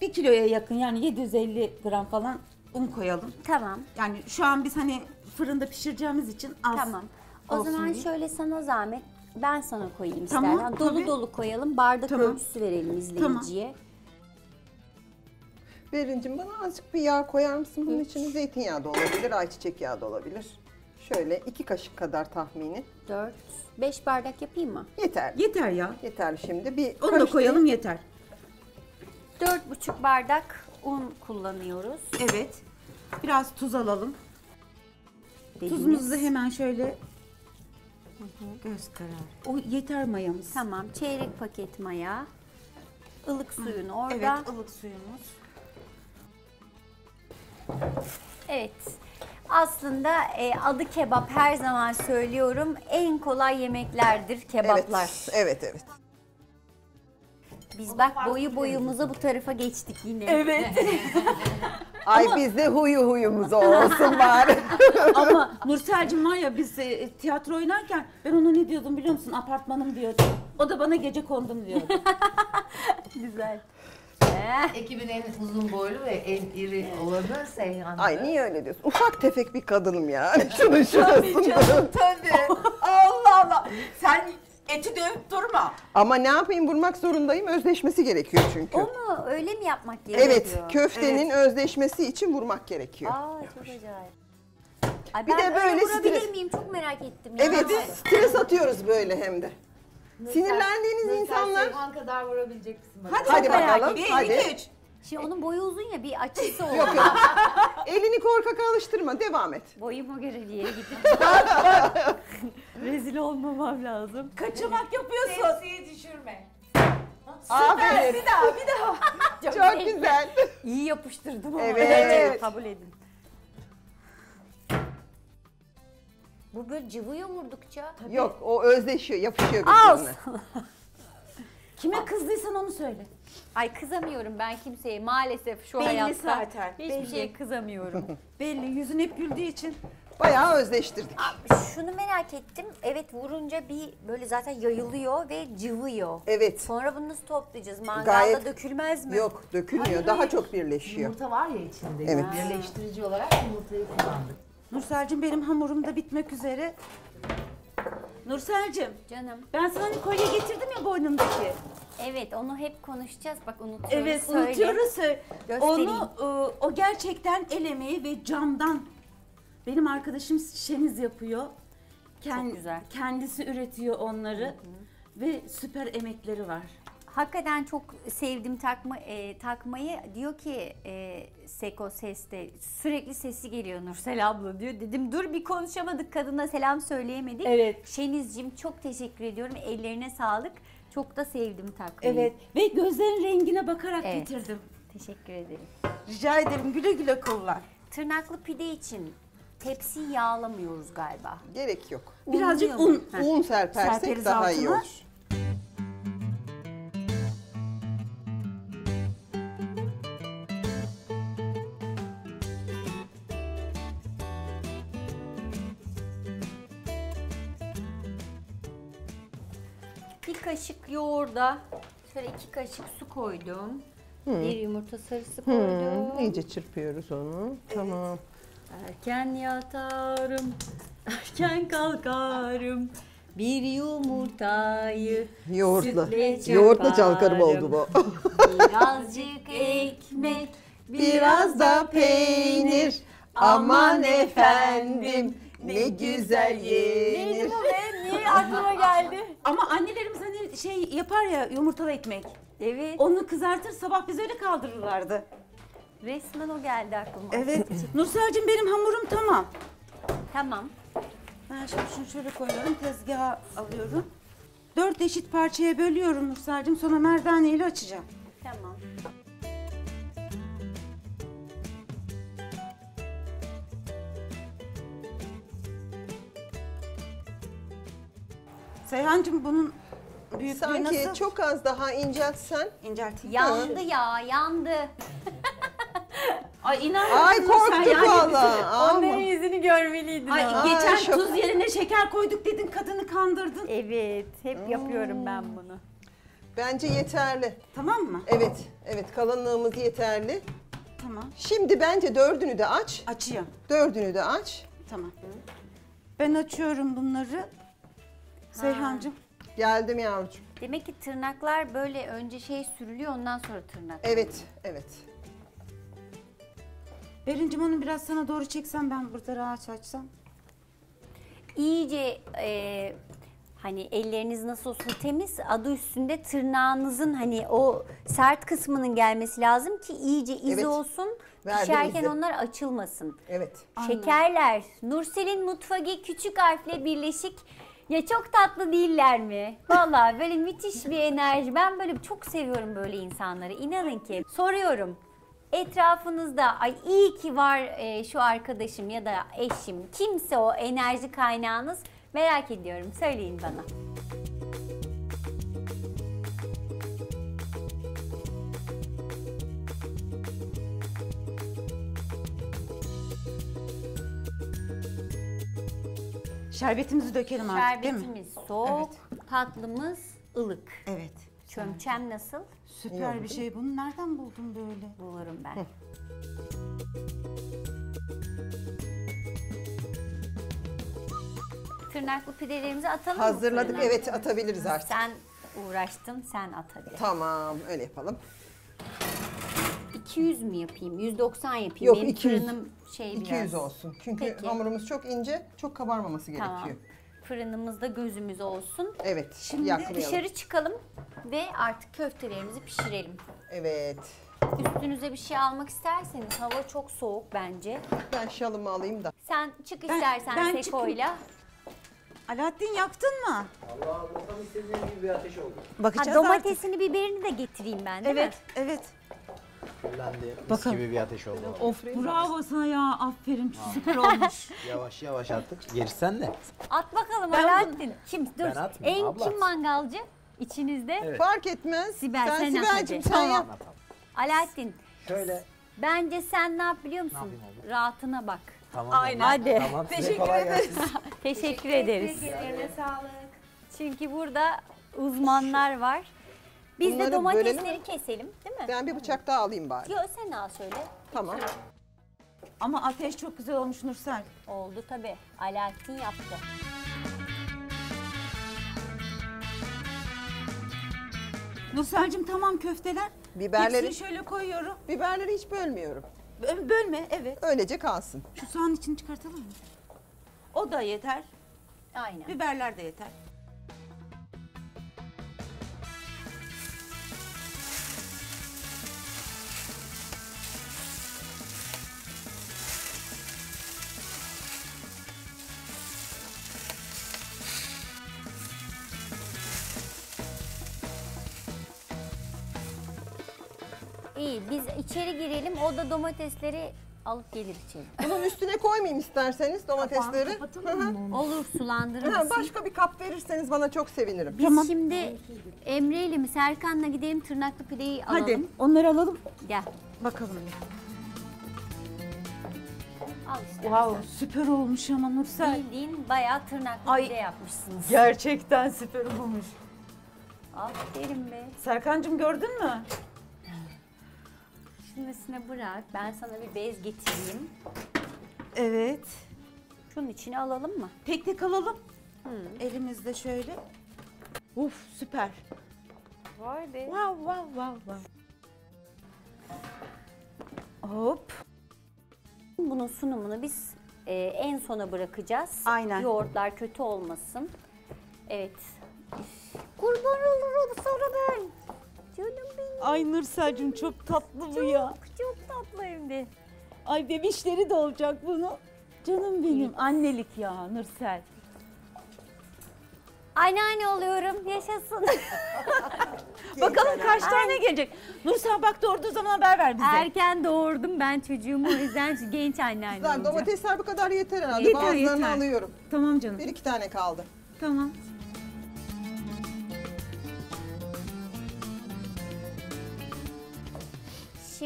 Speaker 5: bir kiloya yakın yani 750 gram falan un koyalım.
Speaker 1: Tamam.
Speaker 5: Yani şu an biz hani fırında pişireceğimiz için az
Speaker 1: Tamam. O
Speaker 5: olsun
Speaker 1: zaman
Speaker 5: diye.
Speaker 1: şöyle sana zahmet ben sana koyayım
Speaker 5: Tamam,
Speaker 1: istersen. Dolu
Speaker 5: tabii.
Speaker 1: dolu koyalım. Bardak
Speaker 5: Tamam.
Speaker 1: ölçüsü verelim izleyiciye.
Speaker 2: Berincim bana azıcık bir yağ koyar mısın bunun içine? Zeytinyağı da olabilir, ayçiçek yağı da olabilir. Şöyle iki kaşık kadar tahmini.
Speaker 1: 4 5 bardak yapayım mı?
Speaker 2: Yeter.
Speaker 5: Yeter ya.
Speaker 2: Yeter şimdi. Bir
Speaker 5: Onu da
Speaker 2: karıştırayım.
Speaker 5: koyalım yeter.
Speaker 1: 4,5 bardak un kullanıyoruz.
Speaker 5: Evet. Biraz tuz alalım.
Speaker 1: Dediniz.
Speaker 5: Tuzumuzu da hemen şöyle göz kararı. O yeter mayamız.
Speaker 1: Tamam. Çeyrek paket maya. ılık suyun orada.
Speaker 5: Evet, ılık suyumuz.
Speaker 1: Evet. Aslında e, adı kebap her zaman söylüyorum. En kolay yemeklerdir kebaplar.
Speaker 2: Evet, evet, evet.
Speaker 1: Biz bak boyu boyumuza bu tarafa geçtik yine.
Speaker 5: Evet. [laughs]
Speaker 2: Ay bizde huyu huyumuz olsun bari. [laughs]
Speaker 5: Ama Nursel'cim var ya biz e, tiyatro oynarken ben ona ne diyordum biliyor musun? Apartmanım diyordum. O da bana gece kondum diyordu. [laughs]
Speaker 1: Güzel.
Speaker 4: Ekibin en uzun boylu ve en iri olanı Seyhan'dı.
Speaker 2: Ay niye öyle diyorsun? Ufak tefek bir kadınım yani. [laughs] Şunun şurasında.
Speaker 7: Tabii. Allah Allah. Sen eti dövüp durma.
Speaker 2: Ama ne yapayım vurmak zorundayım. Özleşmesi gerekiyor çünkü.
Speaker 1: O mu? Öyle mi yapmak gerekiyor?
Speaker 2: Evet, köftenin özleşmesi için vurmak gerekiyor.
Speaker 1: Aa çok acayip. Ay
Speaker 2: Bir
Speaker 1: ben
Speaker 2: de
Speaker 1: böyle
Speaker 2: böyle
Speaker 1: vurabilir
Speaker 2: stres-
Speaker 1: miyim? Çok merak ettim. ya.
Speaker 2: Evet, stres atıyoruz böyle hem de. Sinirlendiğiniz insanlar
Speaker 4: Seyhan kadar vurabilecek misin?
Speaker 2: hadi
Speaker 1: merak
Speaker 2: bakalım.
Speaker 7: Bir,
Speaker 2: Hadi.
Speaker 7: iki, üç.
Speaker 1: Şimdi onun boyu uzun ya bir açısı olur.
Speaker 2: Yok yok. Elini korkak alıştırma. Devam et.
Speaker 1: Boyuma göre bir yere gidip [laughs] rezil olmamam lazım.
Speaker 3: Kaçamak yapıyorsun.
Speaker 8: Tepsiyi düşürme.
Speaker 2: Aferin.
Speaker 8: Bir daha bir daha.
Speaker 2: Çok güzel.
Speaker 1: İyi yapıştırdım ama.
Speaker 2: Evet.
Speaker 1: Kabul edin. Bu böyle cıvıyor vurdukça.
Speaker 2: Yok o özleşiyor, yapışıyor
Speaker 1: Al.
Speaker 2: birbirine. [laughs]
Speaker 3: Kime kızdıysan onu söyle.
Speaker 1: Ay kızamıyorum ben kimseye maalesef şu
Speaker 3: Belli
Speaker 1: hayatta.
Speaker 3: zaten,
Speaker 1: Hiçbir
Speaker 3: belli.
Speaker 1: şeye kızamıyorum. [laughs]
Speaker 3: Belli yüzün hep güldüğü için.
Speaker 2: Bayağı özleştirdik.
Speaker 1: Şunu merak ettim. Evet vurunca bir böyle zaten yayılıyor ve cıvıyor.
Speaker 2: Evet.
Speaker 1: Sonra bunu nasıl toplayacağız? Mangalda
Speaker 2: Gayet-
Speaker 1: dökülmez mi?
Speaker 2: Yok dökülmüyor. Daha çok birleşiyor.
Speaker 4: Yumurta var ya içinde.
Speaker 2: Evet.
Speaker 4: Birleştirici olarak yumurtayı kullandık.
Speaker 3: Nursel'cim benim hamurum da bitmek üzere. Nursel'cim
Speaker 1: Canım.
Speaker 3: ben sana hani kolye getirdim ya boynumdaki.
Speaker 1: Evet onu hep konuşacağız. Bak unutuyoruz.
Speaker 3: Evet
Speaker 1: Söyle.
Speaker 3: unutuyoruz. Sö-
Speaker 1: Göstereyim.
Speaker 3: Onu e, o gerçekten el emeği ve camdan. Benim arkadaşım Şeniz yapıyor. Ken-
Speaker 1: Çok güzel.
Speaker 3: Kendisi üretiyor onları ve süper emekleri var.
Speaker 1: Hakikaten çok sevdim takma e, takmayı. Diyor ki e, Seko seste sürekli sesi geliyor Nursel abla diyor. Dedim dur bir konuşamadık kadına selam söyleyemedik.
Speaker 3: Evet.
Speaker 1: Şenizcim çok teşekkür ediyorum. Ellerine sağlık. Çok da sevdim takmayı.
Speaker 3: Evet ve gözlerin rengine bakarak
Speaker 1: Evet.
Speaker 3: getirdim.
Speaker 1: Teşekkür ederim.
Speaker 3: Rica ederim güle güle kullan.
Speaker 1: Tırnaklı pide için tepsiyi yağlamıyoruz galiba.
Speaker 2: Gerek yok.
Speaker 3: Birazcık un.
Speaker 2: Un serpersek
Speaker 3: Serperiz
Speaker 2: daha iyi
Speaker 3: altına.
Speaker 2: olur.
Speaker 1: Yoğurda şöyle iki kaşık su koydum. Bir yumurta sarısı koydum.
Speaker 2: Hmm, iyice çırpıyoruz onu. Tamam.
Speaker 1: Erken yatarım, erken kalkarım. Bir yumurtayı
Speaker 2: Yoğurtla.
Speaker 1: sütle
Speaker 2: Yoğurtla çalkarım
Speaker 1: çırparım.
Speaker 2: oldu bu.
Speaker 1: Birazcık ekmek,
Speaker 2: Biraz da peynir. Aman efendim ne güzel yenir.
Speaker 1: Neydi bu be? Niye aklıma geldi?
Speaker 3: Ama annelerimiz hani şey yapar ya yumurtalı ekmek.
Speaker 1: Evet,
Speaker 3: Onu kızartır sabah biz öyle kaldırırlardı.
Speaker 1: resmen o geldi aklıma.
Speaker 3: Evet. Nursel'cim benim hamurum tamam.
Speaker 1: Tamam.
Speaker 3: Ben şimdi şunu şöyle koyuyorum tezgaha alıyorum. Dört eşit parçaya bölüyorum Nursel'cim sonra merdane ile açacağım.
Speaker 1: Tamam.
Speaker 3: Seyhancığım bunun büyüklüğü
Speaker 2: Sanki
Speaker 3: nasıl?
Speaker 2: çok az daha inceltsen.
Speaker 3: incelteyim.
Speaker 1: Yandı ya, yandı. [laughs]
Speaker 3: Ay inan
Speaker 2: Ay korktuk
Speaker 3: yani
Speaker 2: valla.
Speaker 1: Onların yüzünü görmeliydin
Speaker 3: Ay
Speaker 1: ama.
Speaker 3: geçen
Speaker 2: şok.
Speaker 3: tuz yerine şeker koyduk dedin kadını kandırdın.
Speaker 1: Evet, hep yapıyorum ben bunu.
Speaker 2: Bence yeterli.
Speaker 3: Tamam mı?
Speaker 2: Evet, evet kalınlığımız yeterli.
Speaker 3: Tamam.
Speaker 2: Şimdi bence dördünü de aç.
Speaker 3: Açıyorum.
Speaker 2: Dördünü de aç.
Speaker 3: Tamam. Ben açıyorum bunları. Seyhancığım.
Speaker 2: Geldim yavrucuğum.
Speaker 1: Demek ki tırnaklar böyle önce şey sürülüyor ondan sonra tırnak.
Speaker 2: Evet, evet.
Speaker 3: Berincim onu biraz sana doğru çeksem ben burada rahat açsam.
Speaker 1: İyice e, hani elleriniz nasıl olsun temiz adı üstünde tırnağınızın hani o sert kısmının gelmesi lazım ki iyice iz
Speaker 2: Evet.
Speaker 1: olsun.
Speaker 2: Verdim
Speaker 1: Pişerken
Speaker 2: izi.
Speaker 1: onlar açılmasın.
Speaker 2: Evet.
Speaker 1: Şekerler, Nursel'in mutfagi küçük harfle birleşik. Ya çok tatlı değiller mi? Vallahi böyle müthiş bir enerji. Ben böyle çok seviyorum böyle insanları. İnanın ki. Soruyorum. Etrafınızda ay iyi ki var e, şu arkadaşım ya da eşim. Kimse o enerji kaynağınız merak ediyorum. Söyleyin bana.
Speaker 3: Şerbetimizi dökelim artık değil mi?
Speaker 1: Şerbetimiz soğuk, tatlımız ılık.
Speaker 3: Evet.
Speaker 1: Çömçem nasıl?
Speaker 3: Süper bir şey. Bunu nereden buldun böyle?
Speaker 1: Bulurum ben. Tırnaklı pidelerimizi atalım mı
Speaker 2: Hazırladık. Evet, atabiliriz artık.
Speaker 1: Sen uğraştın, sen at hadi.
Speaker 2: Tamam, öyle yapalım.
Speaker 1: 200 mü yapayım, 190 yapayım?
Speaker 2: Yok,
Speaker 1: Benim
Speaker 2: 200.
Speaker 1: fırınım şey
Speaker 2: 200
Speaker 1: biraz.
Speaker 2: olsun. Çünkü
Speaker 1: Peki.
Speaker 2: hamurumuz çok ince, çok kabarmaması
Speaker 1: Tamam.
Speaker 2: gerekiyor.
Speaker 1: Fırınımızda gözümüz olsun.
Speaker 2: Evet,
Speaker 1: Şimdi
Speaker 2: yakmayalım.
Speaker 1: dışarı çıkalım ve artık köftelerimizi pişirelim.
Speaker 2: Evet.
Speaker 1: Üstünüze bir şey almak isterseniz hava çok soğuk bence.
Speaker 2: Ben şalımı alayım da.
Speaker 1: Sen çık istersen
Speaker 3: ben
Speaker 1: Seko'yla.
Speaker 3: Alaaddin yaktın mı?
Speaker 6: Allah ortam istediğiniz gibi bir ateş oldu.
Speaker 1: Ha,
Speaker 3: Bakacağız artık.
Speaker 1: domatesini biberini de getireyim ben değil
Speaker 3: Evet,
Speaker 1: mi?
Speaker 3: evet.
Speaker 6: Kullandı. Mis
Speaker 3: Bakalım.
Speaker 6: gibi bir ateş oldu.
Speaker 3: Of bravo sana ya. Aferin. Süper olmuş. [laughs]
Speaker 6: Yavaş yavaş artık. Gerisi sende.
Speaker 1: At bakalım
Speaker 3: Ben
Speaker 1: Alaaddin. Kim? Dur.
Speaker 6: Ben atmayayım,
Speaker 1: en
Speaker 6: abla
Speaker 1: kim
Speaker 6: atsın.
Speaker 1: mangalcı? İçinizde.
Speaker 6: Evet.
Speaker 2: Fark etmez.
Speaker 1: Sibel,
Speaker 2: sen
Speaker 1: sen at
Speaker 2: Sibel'cim
Speaker 1: hadi.
Speaker 2: sen
Speaker 1: Tamam.
Speaker 2: yap.
Speaker 6: Anlatalım.
Speaker 1: Alaaddin.
Speaker 6: Şöyle.
Speaker 1: Bence sen ne yap biliyor musun?
Speaker 6: yapayım abla?
Speaker 1: Rahatına bak.
Speaker 6: Tamam.
Speaker 3: Aynen.
Speaker 1: Hadi.
Speaker 6: Tamam. Size kolay gelsin. [laughs]
Speaker 1: Teşekkür ederiz. Çünkü burada uzmanlar var. Biz
Speaker 2: Bunları
Speaker 1: de domatesleri
Speaker 2: bölelim
Speaker 1: keselim değil mi?
Speaker 2: Ben bir bıçak daha alayım bari.
Speaker 1: Yok sen al şöyle.
Speaker 2: Tamam.
Speaker 3: Ama ateş çok güzel olmuş Nursel.
Speaker 1: Oldu tabii. Alaaddin yaptı.
Speaker 3: Nursel'cim tamam köfteler.
Speaker 2: Biberleri,
Speaker 3: Hepsini şöyle koyuyorum.
Speaker 2: biberleri hiç bölmüyorum.
Speaker 3: Bö- Bölme evet.
Speaker 2: Öylece kalsın.
Speaker 3: Şu soğan içini çıkartalım mı? O da yeter.
Speaker 1: Aynen.
Speaker 3: Biberler de yeter.
Speaker 1: İyi biz içeri girelim. O da domatesleri alıp gelir içeri.
Speaker 2: Bunun üstüne koymayayım isterseniz domatesleri. Hı hı.
Speaker 1: Olur sulandırır
Speaker 2: Ha,
Speaker 1: mısın?
Speaker 2: Başka bir kap verirseniz bana çok sevinirim.
Speaker 1: Biz şimdi Emre ile mi Serkan'la gidelim tırnaklı pideyi alalım.
Speaker 3: Hadi onları alalım.
Speaker 1: Gel.
Speaker 3: Bakalım.
Speaker 1: Al işte.
Speaker 3: Wow süper olmuş ama Nursel.
Speaker 1: Bildiğin bayağı tırnaklı
Speaker 3: Ay.
Speaker 1: pide yapmışsınız.
Speaker 3: Gerçekten süper olmuş.
Speaker 1: Aferin be.
Speaker 3: Serkancığım gördün mü?
Speaker 1: Üstüne bırak. Ben sana bir bez getireyim.
Speaker 3: Evet.
Speaker 1: Şunun içine alalım mı?
Speaker 3: Tek tek alalım. Elimizde şöyle. Uf süper.
Speaker 1: Vay be.
Speaker 3: Wow wow wow wow. Hop.
Speaker 1: Bunun sunumunu biz e, en sona bırakacağız.
Speaker 3: Aynen.
Speaker 1: Yoğurtlar kötü olmasın. Evet. Kurban olurum sana ben. Canım benim.
Speaker 3: Ay Nursel'cim çok tatlı bu ya.
Speaker 1: Çok, çok tatlı hem de.
Speaker 3: Ay bebişleri de olacak bunu. Canım benim. Annelik ya Nursel.
Speaker 1: Anneanne oluyorum. Yaşasın. [laughs]
Speaker 3: Bakalım kaç tane gelecek. Nursel bak doğurduğu zaman haber ver bize.
Speaker 1: Erken doğurdum ben çocuğumu. O yüzden genç anneanne
Speaker 2: Güzel,
Speaker 1: olacağım.
Speaker 2: domatesler bu kadar yeter herhalde.
Speaker 3: Yeter,
Speaker 2: Bazılarını
Speaker 3: yeter.
Speaker 2: alıyorum.
Speaker 3: Tamam canım.
Speaker 2: Bir iki tane kaldı.
Speaker 3: Tamam.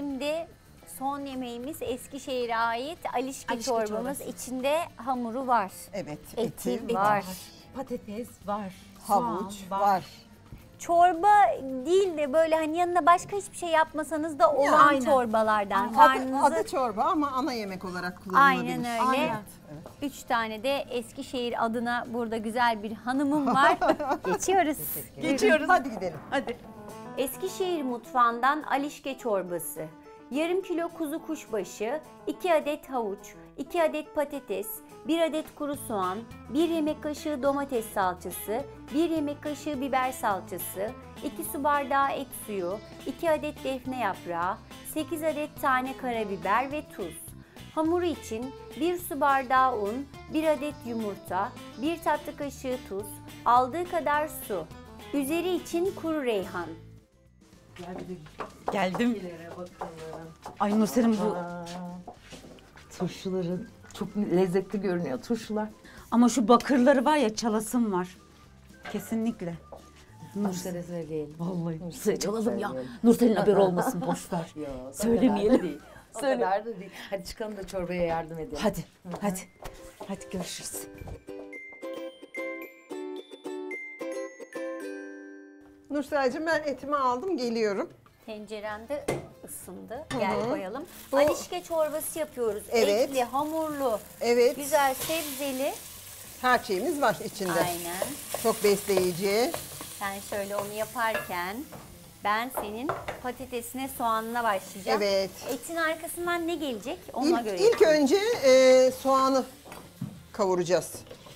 Speaker 1: Şimdi son yemeğimiz Eskişehir'e ait alişke,
Speaker 3: Alişke
Speaker 1: çorbamız.
Speaker 3: çorbası.
Speaker 1: İçinde hamuru var.
Speaker 2: Evet.
Speaker 1: Eti,
Speaker 2: eti
Speaker 1: var.
Speaker 3: Patates var.
Speaker 2: Havuç
Speaker 3: soğan
Speaker 2: var.
Speaker 1: Çorba değil de böyle hani yanına başka hiçbir şey yapmasanız da olan
Speaker 3: aynen.
Speaker 1: çorbalardan.
Speaker 2: Adı,
Speaker 1: Karnınızı
Speaker 2: adı çorba ama ana yemek olarak kullanılabilir.
Speaker 1: aynen öyle.
Speaker 3: Aynen.
Speaker 1: Üç tane de Eskişehir adına burada güzel bir hanımım var. [laughs] Geçiyoruz.
Speaker 3: Geçiyoruz.
Speaker 2: Hadi gidelim.
Speaker 3: Hadi.
Speaker 1: Eskişehir mutfağından alişke çorbası. Yarım kilo kuzu kuşbaşı, 2 adet havuç, 2 adet patates, 1 adet kuru soğan, 1 yemek kaşığı domates salçası, 1 yemek kaşığı biber salçası, 2 su bardağı et suyu, 2 adet defne yaprağı, 8 adet tane karabiber ve tuz. Hamuru için 1 su bardağı un, 1 adet yumurta, 1 tatlı kaşığı tuz, aldığı kadar su. Üzeri için kuru reyhan.
Speaker 3: Geldim. Ay Nursel'in bu
Speaker 4: Turşuların çok lezzetli görünüyor turşular.
Speaker 3: ama şu bakırları var ya çalasım var. Kesinlikle.
Speaker 4: Nursel'e söyleyelim.
Speaker 3: Vallahi.
Speaker 4: Nursel'e
Speaker 3: çalalım ya. Nursel'in haberi [laughs] olmasın boş ver.
Speaker 4: Yo, o
Speaker 3: Söylemeyelim.
Speaker 4: kadar da değil. O kadar da değil. Hadi çıkalım da çorbaya yardım edelim.
Speaker 3: Hadi. Hadi. Hadi görüşürüz.
Speaker 2: Nursel'cim ben etimi aldım geliyorum.
Speaker 1: Tenceremde ısındı. Gel koyalım.
Speaker 2: Bu-
Speaker 1: Alişke çorbası yapıyoruz.
Speaker 2: Evet.
Speaker 1: Etli, hamurlu,
Speaker 2: Evet.
Speaker 1: güzel sebzeli.
Speaker 2: Her şeyimiz var içinde.
Speaker 1: Aynen.
Speaker 2: Çok besleyici.
Speaker 1: Sen şöyle onu yaparken ben senin patatesine, soğanına başlayacağım.
Speaker 2: Evet.
Speaker 1: Etin arkasından ne gelecek? Ona
Speaker 2: İlk,
Speaker 1: göre.
Speaker 2: ilk
Speaker 1: yapayım.
Speaker 2: önce e, soğanı kavuracağız.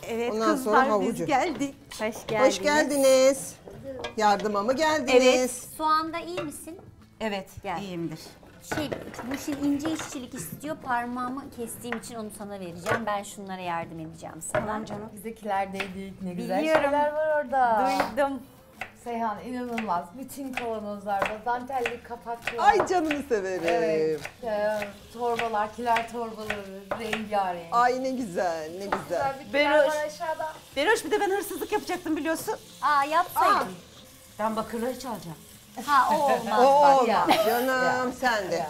Speaker 3: Evet
Speaker 2: Ondan sonra
Speaker 3: kızlar
Speaker 2: havucu.
Speaker 3: biz geldik.
Speaker 1: Hoş geldiniz.
Speaker 2: Hoş geldiniz. Yardıma mı geldiniz?
Speaker 3: Evet.
Speaker 1: Soğanda iyi misin?
Speaker 3: Evet,
Speaker 1: Gel.
Speaker 3: iyiyimdir.
Speaker 1: Şey, bu işin ince işçilik istiyor. Parmağımı kestiğim için onu sana vereceğim. Ben şunlara yardım edeceğim sana.
Speaker 3: Tamam canım.
Speaker 4: Bizdekilerdeydik. Ne güzel
Speaker 1: Biliyorum.
Speaker 4: şeyler var orada.
Speaker 1: Duydum.
Speaker 4: Seyhan inanılmaz. Bütün kavanozlarda dantelli kapaklı.
Speaker 2: Ay canını severim.
Speaker 4: Evet. Ee, torbalar, kiler torbaları, rengarenk.
Speaker 2: Ay ne güzel, ne güzel.
Speaker 4: Güzel bir kiler
Speaker 3: Beroş.
Speaker 4: var aşağıda.
Speaker 3: Beroş bir de ben hırsızlık yapacaktım biliyorsun.
Speaker 1: Aa yapsaydın.
Speaker 3: Ben bakırları çalacağım.
Speaker 1: Ha o [laughs] olmaz.
Speaker 2: O
Speaker 1: bak.
Speaker 2: olmaz canım sen de.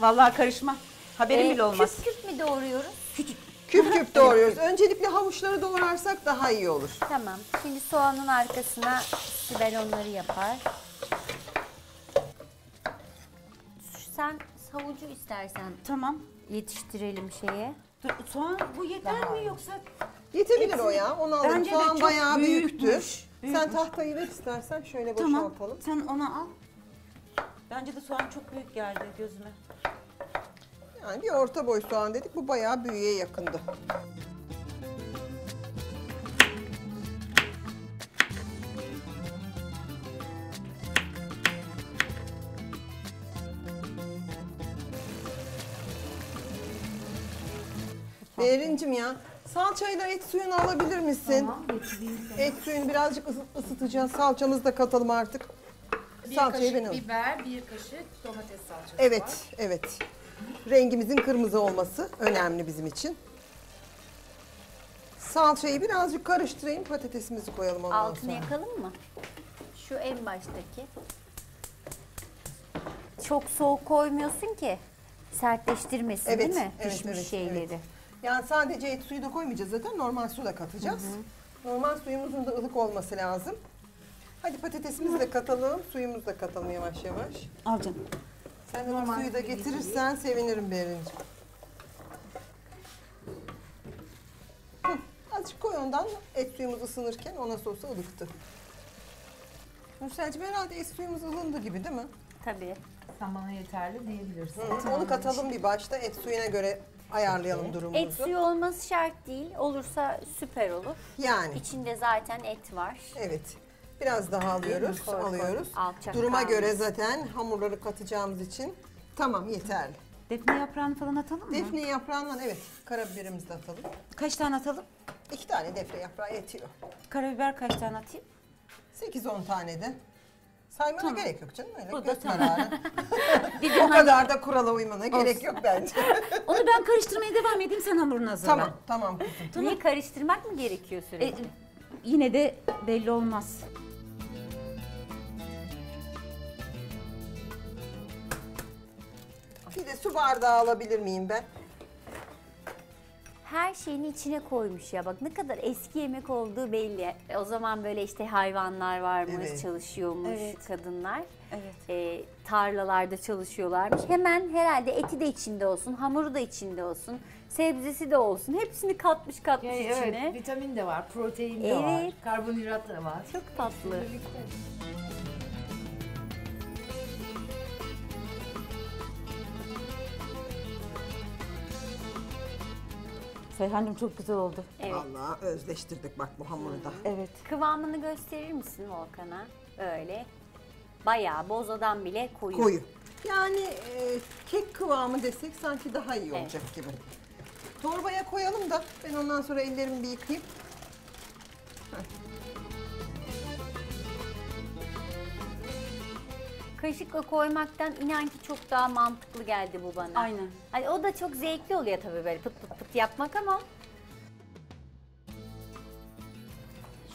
Speaker 3: Vallahi karışma. Haberim
Speaker 1: Ee,
Speaker 3: bile olmaz.
Speaker 1: Küp küp mü doğruyoruz?
Speaker 2: Küp küp doğruyoruz. Öncelikle havuçları doğrarsak daha iyi olur.
Speaker 1: Tamam. Şimdi soğanın arkasına Sibel onları yapar. Sen havucu istersen
Speaker 3: Tamam.
Speaker 1: yetiştirelim şeye.
Speaker 3: Dur, soğan bu yeter mi yoksa?
Speaker 2: Yetebilir o ya. Onu alırım.
Speaker 3: Bence de
Speaker 2: Soğan
Speaker 3: çok
Speaker 2: bayağı
Speaker 3: büyükmüş.
Speaker 2: büyüktü. Sen tahtayı ver istersen şöyle
Speaker 3: Tamam.
Speaker 2: boşaltalım.
Speaker 3: Sen onu al. Bence de soğan çok büyük geldi gözüme.
Speaker 2: Yani bir orta boy soğan dedik. Bu bayağı büyüğe yakındı. Behrincim ya, salçayla et suyunu alabilir misin? Et suyunu birazcık ısı- ısıtacağız. Salçamızı da katalım artık.
Speaker 4: Bir
Speaker 2: Salçayı ben
Speaker 4: kaşık biber, bir kaşık domates salçası var.
Speaker 2: Evet, evet. Rengimizin kırmızı olması önemli bizim için. Salçayı birazcık karıştırayım, patatesimizi koyalım ondan
Speaker 1: Altını
Speaker 2: sonra.
Speaker 1: yakalım mı? Şu en baştaki. Çok soğuk koymuyorsun ki sertleştirmesin
Speaker 2: Evet,
Speaker 1: değil mi?
Speaker 2: evet,
Speaker 1: Pişmiş
Speaker 2: evet,
Speaker 1: şeyleri.
Speaker 2: evet. Yani sadece et suyu da koymayacağız zaten, normal su da katacağız. Normal suyumuzun da ılık olması lazım. Hadi patatesimizi de katalım, suyumuzu da katalım yavaş yavaş.
Speaker 3: Al canım.
Speaker 2: Sen de bu suyu da getirirsen sevinirim Berincim. Hı, Azıcık koy ondan et suyumuz ısınırken o nasıl olsa ılıktı. Nurselciğim herhalde et suyumuz ılındı gibi değil mi?
Speaker 1: Tabii.
Speaker 4: Sen bana yeterli diyebilirsin.
Speaker 2: Hı, Onu katalım bir başta et suyuna göre ayarlayalım durumumuzu.
Speaker 1: Et suyu olması şart değil. Olursa süper olur.
Speaker 2: Yani
Speaker 1: İçinde zaten et var.
Speaker 2: evet. Biraz daha alıyoruz,
Speaker 1: koy.
Speaker 2: alıyoruz.
Speaker 1: Alçak
Speaker 2: Duruma
Speaker 1: kalmasın.
Speaker 2: göre zaten hamurları katacağımız için tamam yeterli.
Speaker 3: Defne yaprağını falan atalım mı?
Speaker 2: Defne yaprağından evet karabiberimizi de atalım.
Speaker 3: Kaç tane atalım?
Speaker 2: İki tane defne yaprağı yetiyor.
Speaker 3: Karabiber kaç tane atayım?
Speaker 2: 8-10 tane de. Saymana gerek yok canım öyle [laughs] [laughs]
Speaker 3: O da
Speaker 2: göz
Speaker 3: tamam.
Speaker 2: kararı.
Speaker 1: Bir de
Speaker 2: o kadar da kurala uymana gerek yok bence. [laughs]
Speaker 3: Onu ben karıştırmaya devam edeyim sen hamurunu hazırla.
Speaker 2: tamam tamam kızım.
Speaker 1: Niye karıştırmak mı gerekiyor
Speaker 3: E,
Speaker 1: sürekli?
Speaker 3: yine de belli olmaz.
Speaker 2: Bir de su bardağı alabilir miyim ben?
Speaker 1: Her şeyini içine koymuş ya bak ne kadar eski yemek olduğu belli. E, O zaman böyle işte hayvanlar varmış,
Speaker 2: Evet.
Speaker 1: çalışıyormuş
Speaker 3: Evet.
Speaker 1: kadınlar.
Speaker 3: Evet.
Speaker 1: E, tarlalarda çalışıyorlarmış. Hemen herhalde eti de içinde olsun, hamuru da içinde olsun, sebzesi de olsun. Hepsini katmış katmış
Speaker 4: Yani
Speaker 1: içine.
Speaker 4: evet, vitamin de var, protein de var,
Speaker 1: Evet.
Speaker 4: karbonhidrat da var.
Speaker 1: Çok tatlı.
Speaker 3: Seyhancığım çok güzel oldu.
Speaker 1: Evet.
Speaker 2: Vallahi özleştirdik bak bu hamuru da.
Speaker 3: Evet.
Speaker 1: Kıvamını gösterir misin Volkan'a? Öyle. Bayağı bozadan bile koyu.
Speaker 2: Koyu. Yani e, kek kıvamı desek sanki daha iyi
Speaker 1: Evet.
Speaker 2: olacak gibi. Torbaya koyalım da ben ondan sonra ellerimi bir yıkayayım.
Speaker 1: Kaşıkla koymaktan inan ki çok daha mantıklı geldi bu bana.
Speaker 3: Aynen.
Speaker 1: Hani o da çok zevkli oluyor tabii böyle pıt pıt pıt yapmak ama.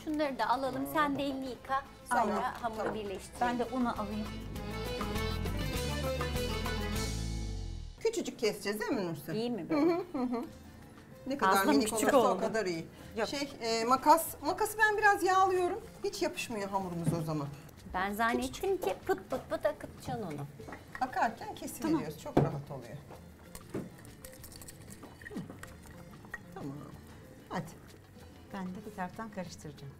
Speaker 1: Şunları da alalım. Sen de elini yıka. Sonra
Speaker 2: Tamam,
Speaker 1: hamuru
Speaker 2: tamam.
Speaker 1: birleştirelim.
Speaker 3: Ben de unu alayım.
Speaker 2: Küçücük keseceğiz değil mi Nursel?
Speaker 1: İyi mi böyle?
Speaker 2: Ne kadar
Speaker 3: mı
Speaker 2: minik
Speaker 3: küçük
Speaker 2: olursa o
Speaker 3: oldu?
Speaker 2: kadar iyi.
Speaker 3: Yok.
Speaker 2: Şey e, makas, makası ben biraz yağlıyorum. Hiç yapışmıyor hamurumuz o zaman.
Speaker 1: Ben zannettim ki pıt pıt pıt akıtacaksın onu.
Speaker 2: Akarken kesiveriyoruz. Çok rahat oluyor. Hı. Tamam. Hadi.
Speaker 3: Ben de bir taraftan karıştıracağım.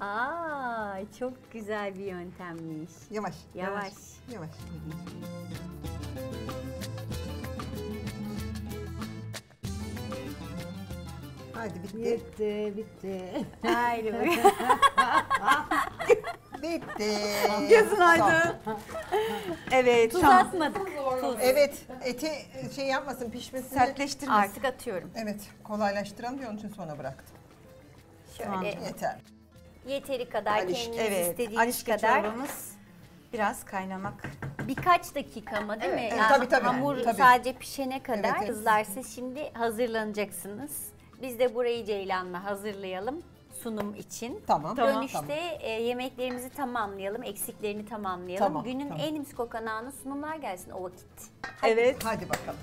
Speaker 1: Aa, çok güzel bir yöntemmiş.
Speaker 2: Yavaş.
Speaker 1: Yavaş.
Speaker 2: Yavaş. Hadi bitti.
Speaker 4: Bitti, bitti.
Speaker 1: Haydi [laughs] [laughs]
Speaker 2: Bitti.
Speaker 3: Gözün aydın. Evet.
Speaker 1: Tuz
Speaker 3: tamam.
Speaker 1: atmadık. Tuz.
Speaker 2: Evet, eti şey yapmasın pişmesini.
Speaker 3: Sertleştirmesin.
Speaker 1: Artık atıyorum.
Speaker 2: Evet, kolaylaştıralım diye onun için sonra bıraktım.
Speaker 1: Şöyle
Speaker 2: Yeter.
Speaker 1: yeteri kadar kendiniz
Speaker 3: Evet.
Speaker 1: istediğiniz kadar.
Speaker 3: çorbamız biraz kaynamak.
Speaker 1: Birkaç dakika mı değil mi?
Speaker 2: Evet,
Speaker 1: Yani
Speaker 2: tabii, tabii.
Speaker 1: Hamur
Speaker 2: Tabii.
Speaker 1: sadece pişene kadar.
Speaker 2: Evet, evet.
Speaker 1: Kızlar siz şimdi hazırlanacaksınız. Biz de burayı Ceylan'la hazırlayalım sunum için.
Speaker 2: Tamam.
Speaker 1: Dönüşte
Speaker 2: Tamam.
Speaker 1: e, yemeklerimizi tamamlayalım, eksiklerini tamamlayalım.
Speaker 2: Tamam,
Speaker 1: Günün
Speaker 2: tamam.
Speaker 1: en misko kanağına sunumlar gelsin o vakit.
Speaker 3: Evet.
Speaker 2: Hadi bakalım.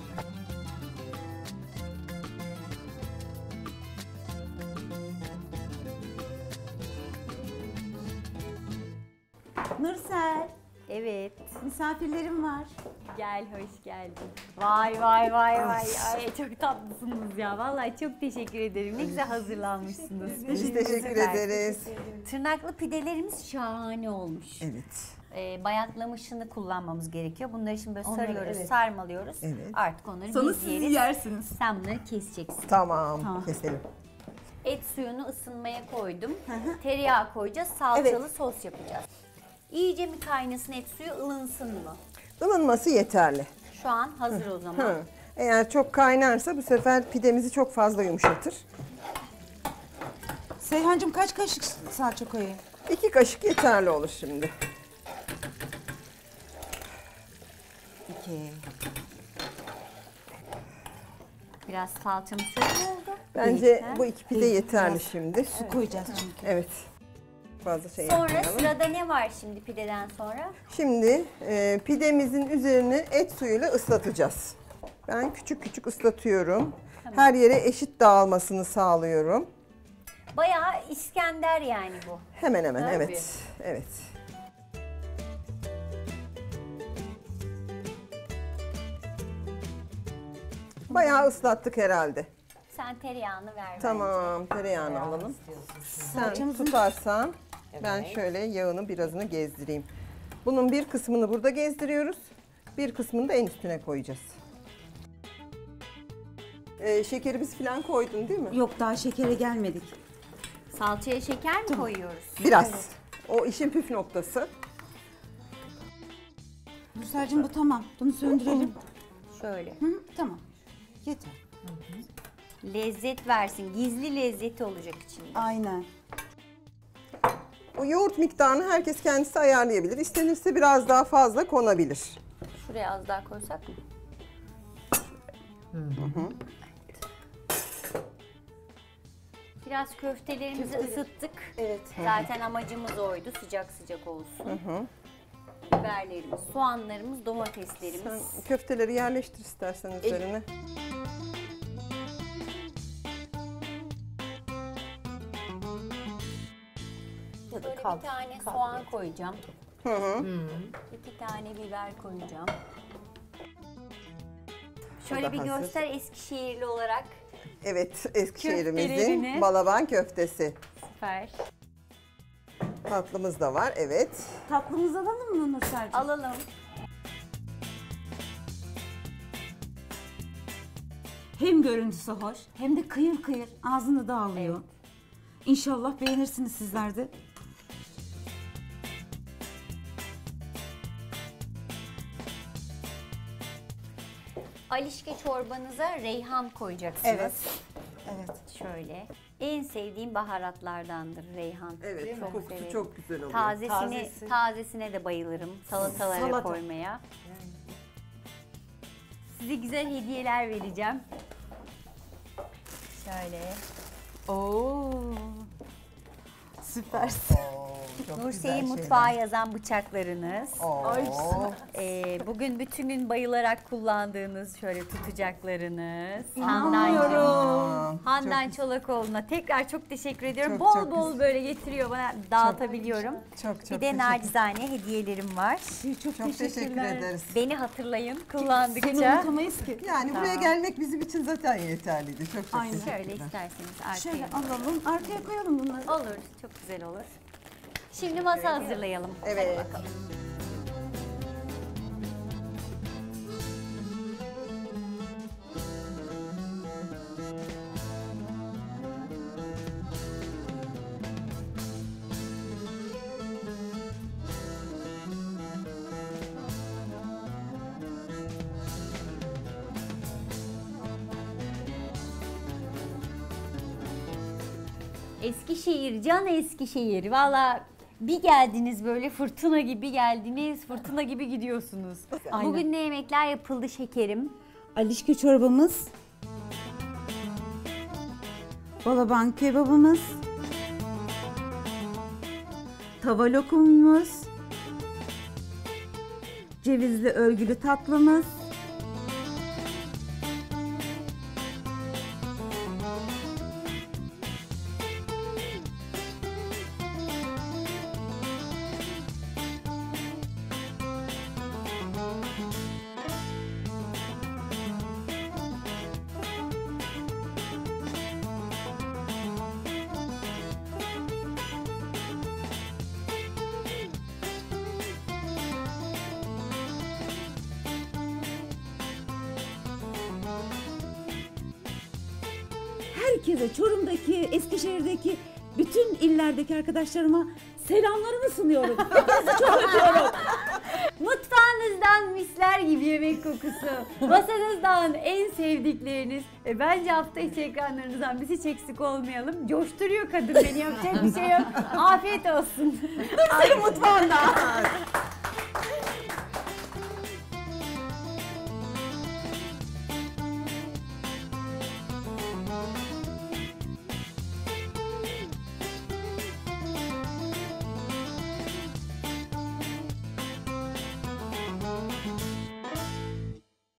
Speaker 3: Nursel,
Speaker 1: Evet.
Speaker 3: misafirlerim var.
Speaker 1: Gel hoş geldin. Vay vay vay vay. Ay çok tatlısınız ya. Vallahi çok teşekkür ederim. Ne güzel hazırlanmışsınız.
Speaker 2: Biz teşekkür
Speaker 1: Süper.
Speaker 2: ederiz.
Speaker 1: Tırnaklı pidelerimiz şahane olmuş.
Speaker 2: Evet.
Speaker 1: Ee, bayatlamışını kullanmamız gerekiyor. Bunları şimdi böyle
Speaker 3: Onları,
Speaker 1: sarıyoruz,
Speaker 3: evet.
Speaker 1: sarmalıyoruz.
Speaker 2: Evet.
Speaker 1: Artık onları
Speaker 5: Sonra
Speaker 1: biz
Speaker 5: siz
Speaker 1: yeriz.
Speaker 5: yersiniz.
Speaker 1: Sen bunları keseceksin.
Speaker 2: Tamam, keselim.
Speaker 1: Et suyunu ısınmaya koydum. Tereyağı koyacağız, salçalı sos yapacağız. İyice mi kaynasın et suyu, ılınsın mı?
Speaker 2: Ilınması yeterli.
Speaker 1: Şu an hazır o zaman.
Speaker 2: Hı. Eğer çok kaynarsa bu sefer pidemizi çok fazla yumuşatır.
Speaker 3: Seyhancığım kaç kaşık salça koyayım?
Speaker 2: İki kaşık yeterli olur şimdi.
Speaker 3: İki.
Speaker 1: Biraz mu oldu?
Speaker 2: Bence bu iki pide yeterli şimdi.
Speaker 3: Su koyacağız çünkü.
Speaker 2: Evet. Fazla şey
Speaker 1: Sonra
Speaker 2: yapmayalım.
Speaker 1: sırada ne var şimdi pideden sonra?
Speaker 2: Şimdi e, pidemizin üzerini et suyuyla ıslatacağız. Ben küçük küçük ıslatıyorum. Her yere eşit dağılmasını sağlıyorum.
Speaker 1: Bayağı İskender yani bu.
Speaker 2: Hemen hemen
Speaker 1: Tabii.
Speaker 2: evet. Evet. Bayağı ıslattık herhalde.
Speaker 1: Sen tereyağını ver.
Speaker 2: Tamam, tereyağını alalım. Sen
Speaker 3: Salçamızın-
Speaker 2: ben şöyle yağını birazını gezdireyim. Bunun bir kısmını burada gezdiriyoruz. Bir kısmını da en üstüne koyacağız. Ee, şekeri biz falan koydun değil mi?
Speaker 3: Yok daha şekere gelmedik.
Speaker 1: Salçaya şeker mi koyuyoruz?
Speaker 2: Biraz. O işin püf noktası.
Speaker 3: Nursel'cim bu tamam. Bunu söndürelim.
Speaker 1: Şöyle.
Speaker 3: Hı, tamam. Yeter.
Speaker 1: Lezzet versin. Gizli lezzeti olacak içinde.
Speaker 3: Aynen.
Speaker 2: O yoğurt miktarını herkes kendisi ayarlayabilir. İstenirse biraz daha fazla konabilir.
Speaker 1: Şuraya az daha koysak mı? Biraz köftelerimizi ısıttık.
Speaker 3: Evet.
Speaker 1: Zaten amacımız oydu. Sıcak sıcak olsun. Biberlerimiz, soğanlarımız, domateslerimiz.
Speaker 2: Sen köfteleri yerleştir istersen üzerine.
Speaker 1: Böyle bir tane soğan koyacağım. İki tane biber koyacağım. Şöyle bir
Speaker 2: hazır.
Speaker 1: göster Eskişehirli olarak.
Speaker 2: Evet, Eskişehir'imizin balaban köftesi.
Speaker 1: Süper.
Speaker 2: Tatlımız da var, evet.
Speaker 3: Tatlımızı alalım mı Nursel'cim?
Speaker 1: Alalım.
Speaker 3: Hem görüntüsü hoş hem de kıyır kıyır ağzını dağılıyor. İnşallah beğenirsiniz sizler de.
Speaker 1: Alişke çorbanıza reyhan koyacaksınız.
Speaker 3: Evet. Evet.
Speaker 1: Şöyle. En sevdiğim baharatlardandır reyhan.
Speaker 2: Evet,
Speaker 1: Çok
Speaker 2: kokusu
Speaker 1: severim.
Speaker 2: çok güzel oluyor.
Speaker 1: Tazesini,
Speaker 3: Tazesi.
Speaker 1: tazesine de bayılırım. Salatalara
Speaker 3: Salata.
Speaker 1: koymaya. Size güzel hediyeler vereceğim. Şöyle.
Speaker 3: Oo. Süpersin.
Speaker 2: Çok Güzel
Speaker 1: mutfağa yazan bıçaklarınız. Ee, bugün bütün gün bayılarak kullandığınız şöyle tutacaklarınız.
Speaker 2: Tamam.
Speaker 1: Handan Çolakoğlu'na tekrar çok teşekkür ediyorum.
Speaker 2: Çok,
Speaker 1: bol
Speaker 2: çok
Speaker 1: bol
Speaker 2: güzel.
Speaker 1: böyle getiriyor bana dağıtabiliyorum.
Speaker 2: Çok çok
Speaker 1: bir de nacizane hediyelerim var.
Speaker 3: Çok,
Speaker 2: Çok teşekkür ederiz.
Speaker 1: Beni hatırlayın
Speaker 3: Seni
Speaker 1: kullandıkça.
Speaker 3: unutamayız ki.
Speaker 2: Yani buraya gelmek bizim için zaten yeterliydi. Çok çok
Speaker 3: Aynen.
Speaker 2: teşekkürler.
Speaker 1: Şöyle isterseniz arkaya.
Speaker 3: Şöyle alalım, arkaya koyalım bunları.
Speaker 1: Olur, çok güzel olur. Şimdi masa hazırlayalım.
Speaker 2: Evet.
Speaker 1: Hadi bakalım. Eskişehir, can Eskişehir. Valla bir geldiniz böyle fırtına gibi geldiniz, fırtına gibi gidiyorsunuz.
Speaker 3: Aynen.
Speaker 1: Bugün ne yemekler yapıldı şekerim?
Speaker 3: Alişke çorbamız. Balaban kebabımız. Tava lokumumuz. Cevizli örgülü tatlımız. Arkadaşlarıma selamlarımı sunuyorum. Hepinizi çok öpüyorum.
Speaker 1: Mutfağınızdan misler gibi yemek kokusu. Masanızdan en sevdikleriniz. E, bence hafta içi ekranlarınızdan biz hiç eksik olmayalım. Coşturuyor kadın beni yapacak bir şey yok. Afiyet olsun.
Speaker 7: Senin mutfağında.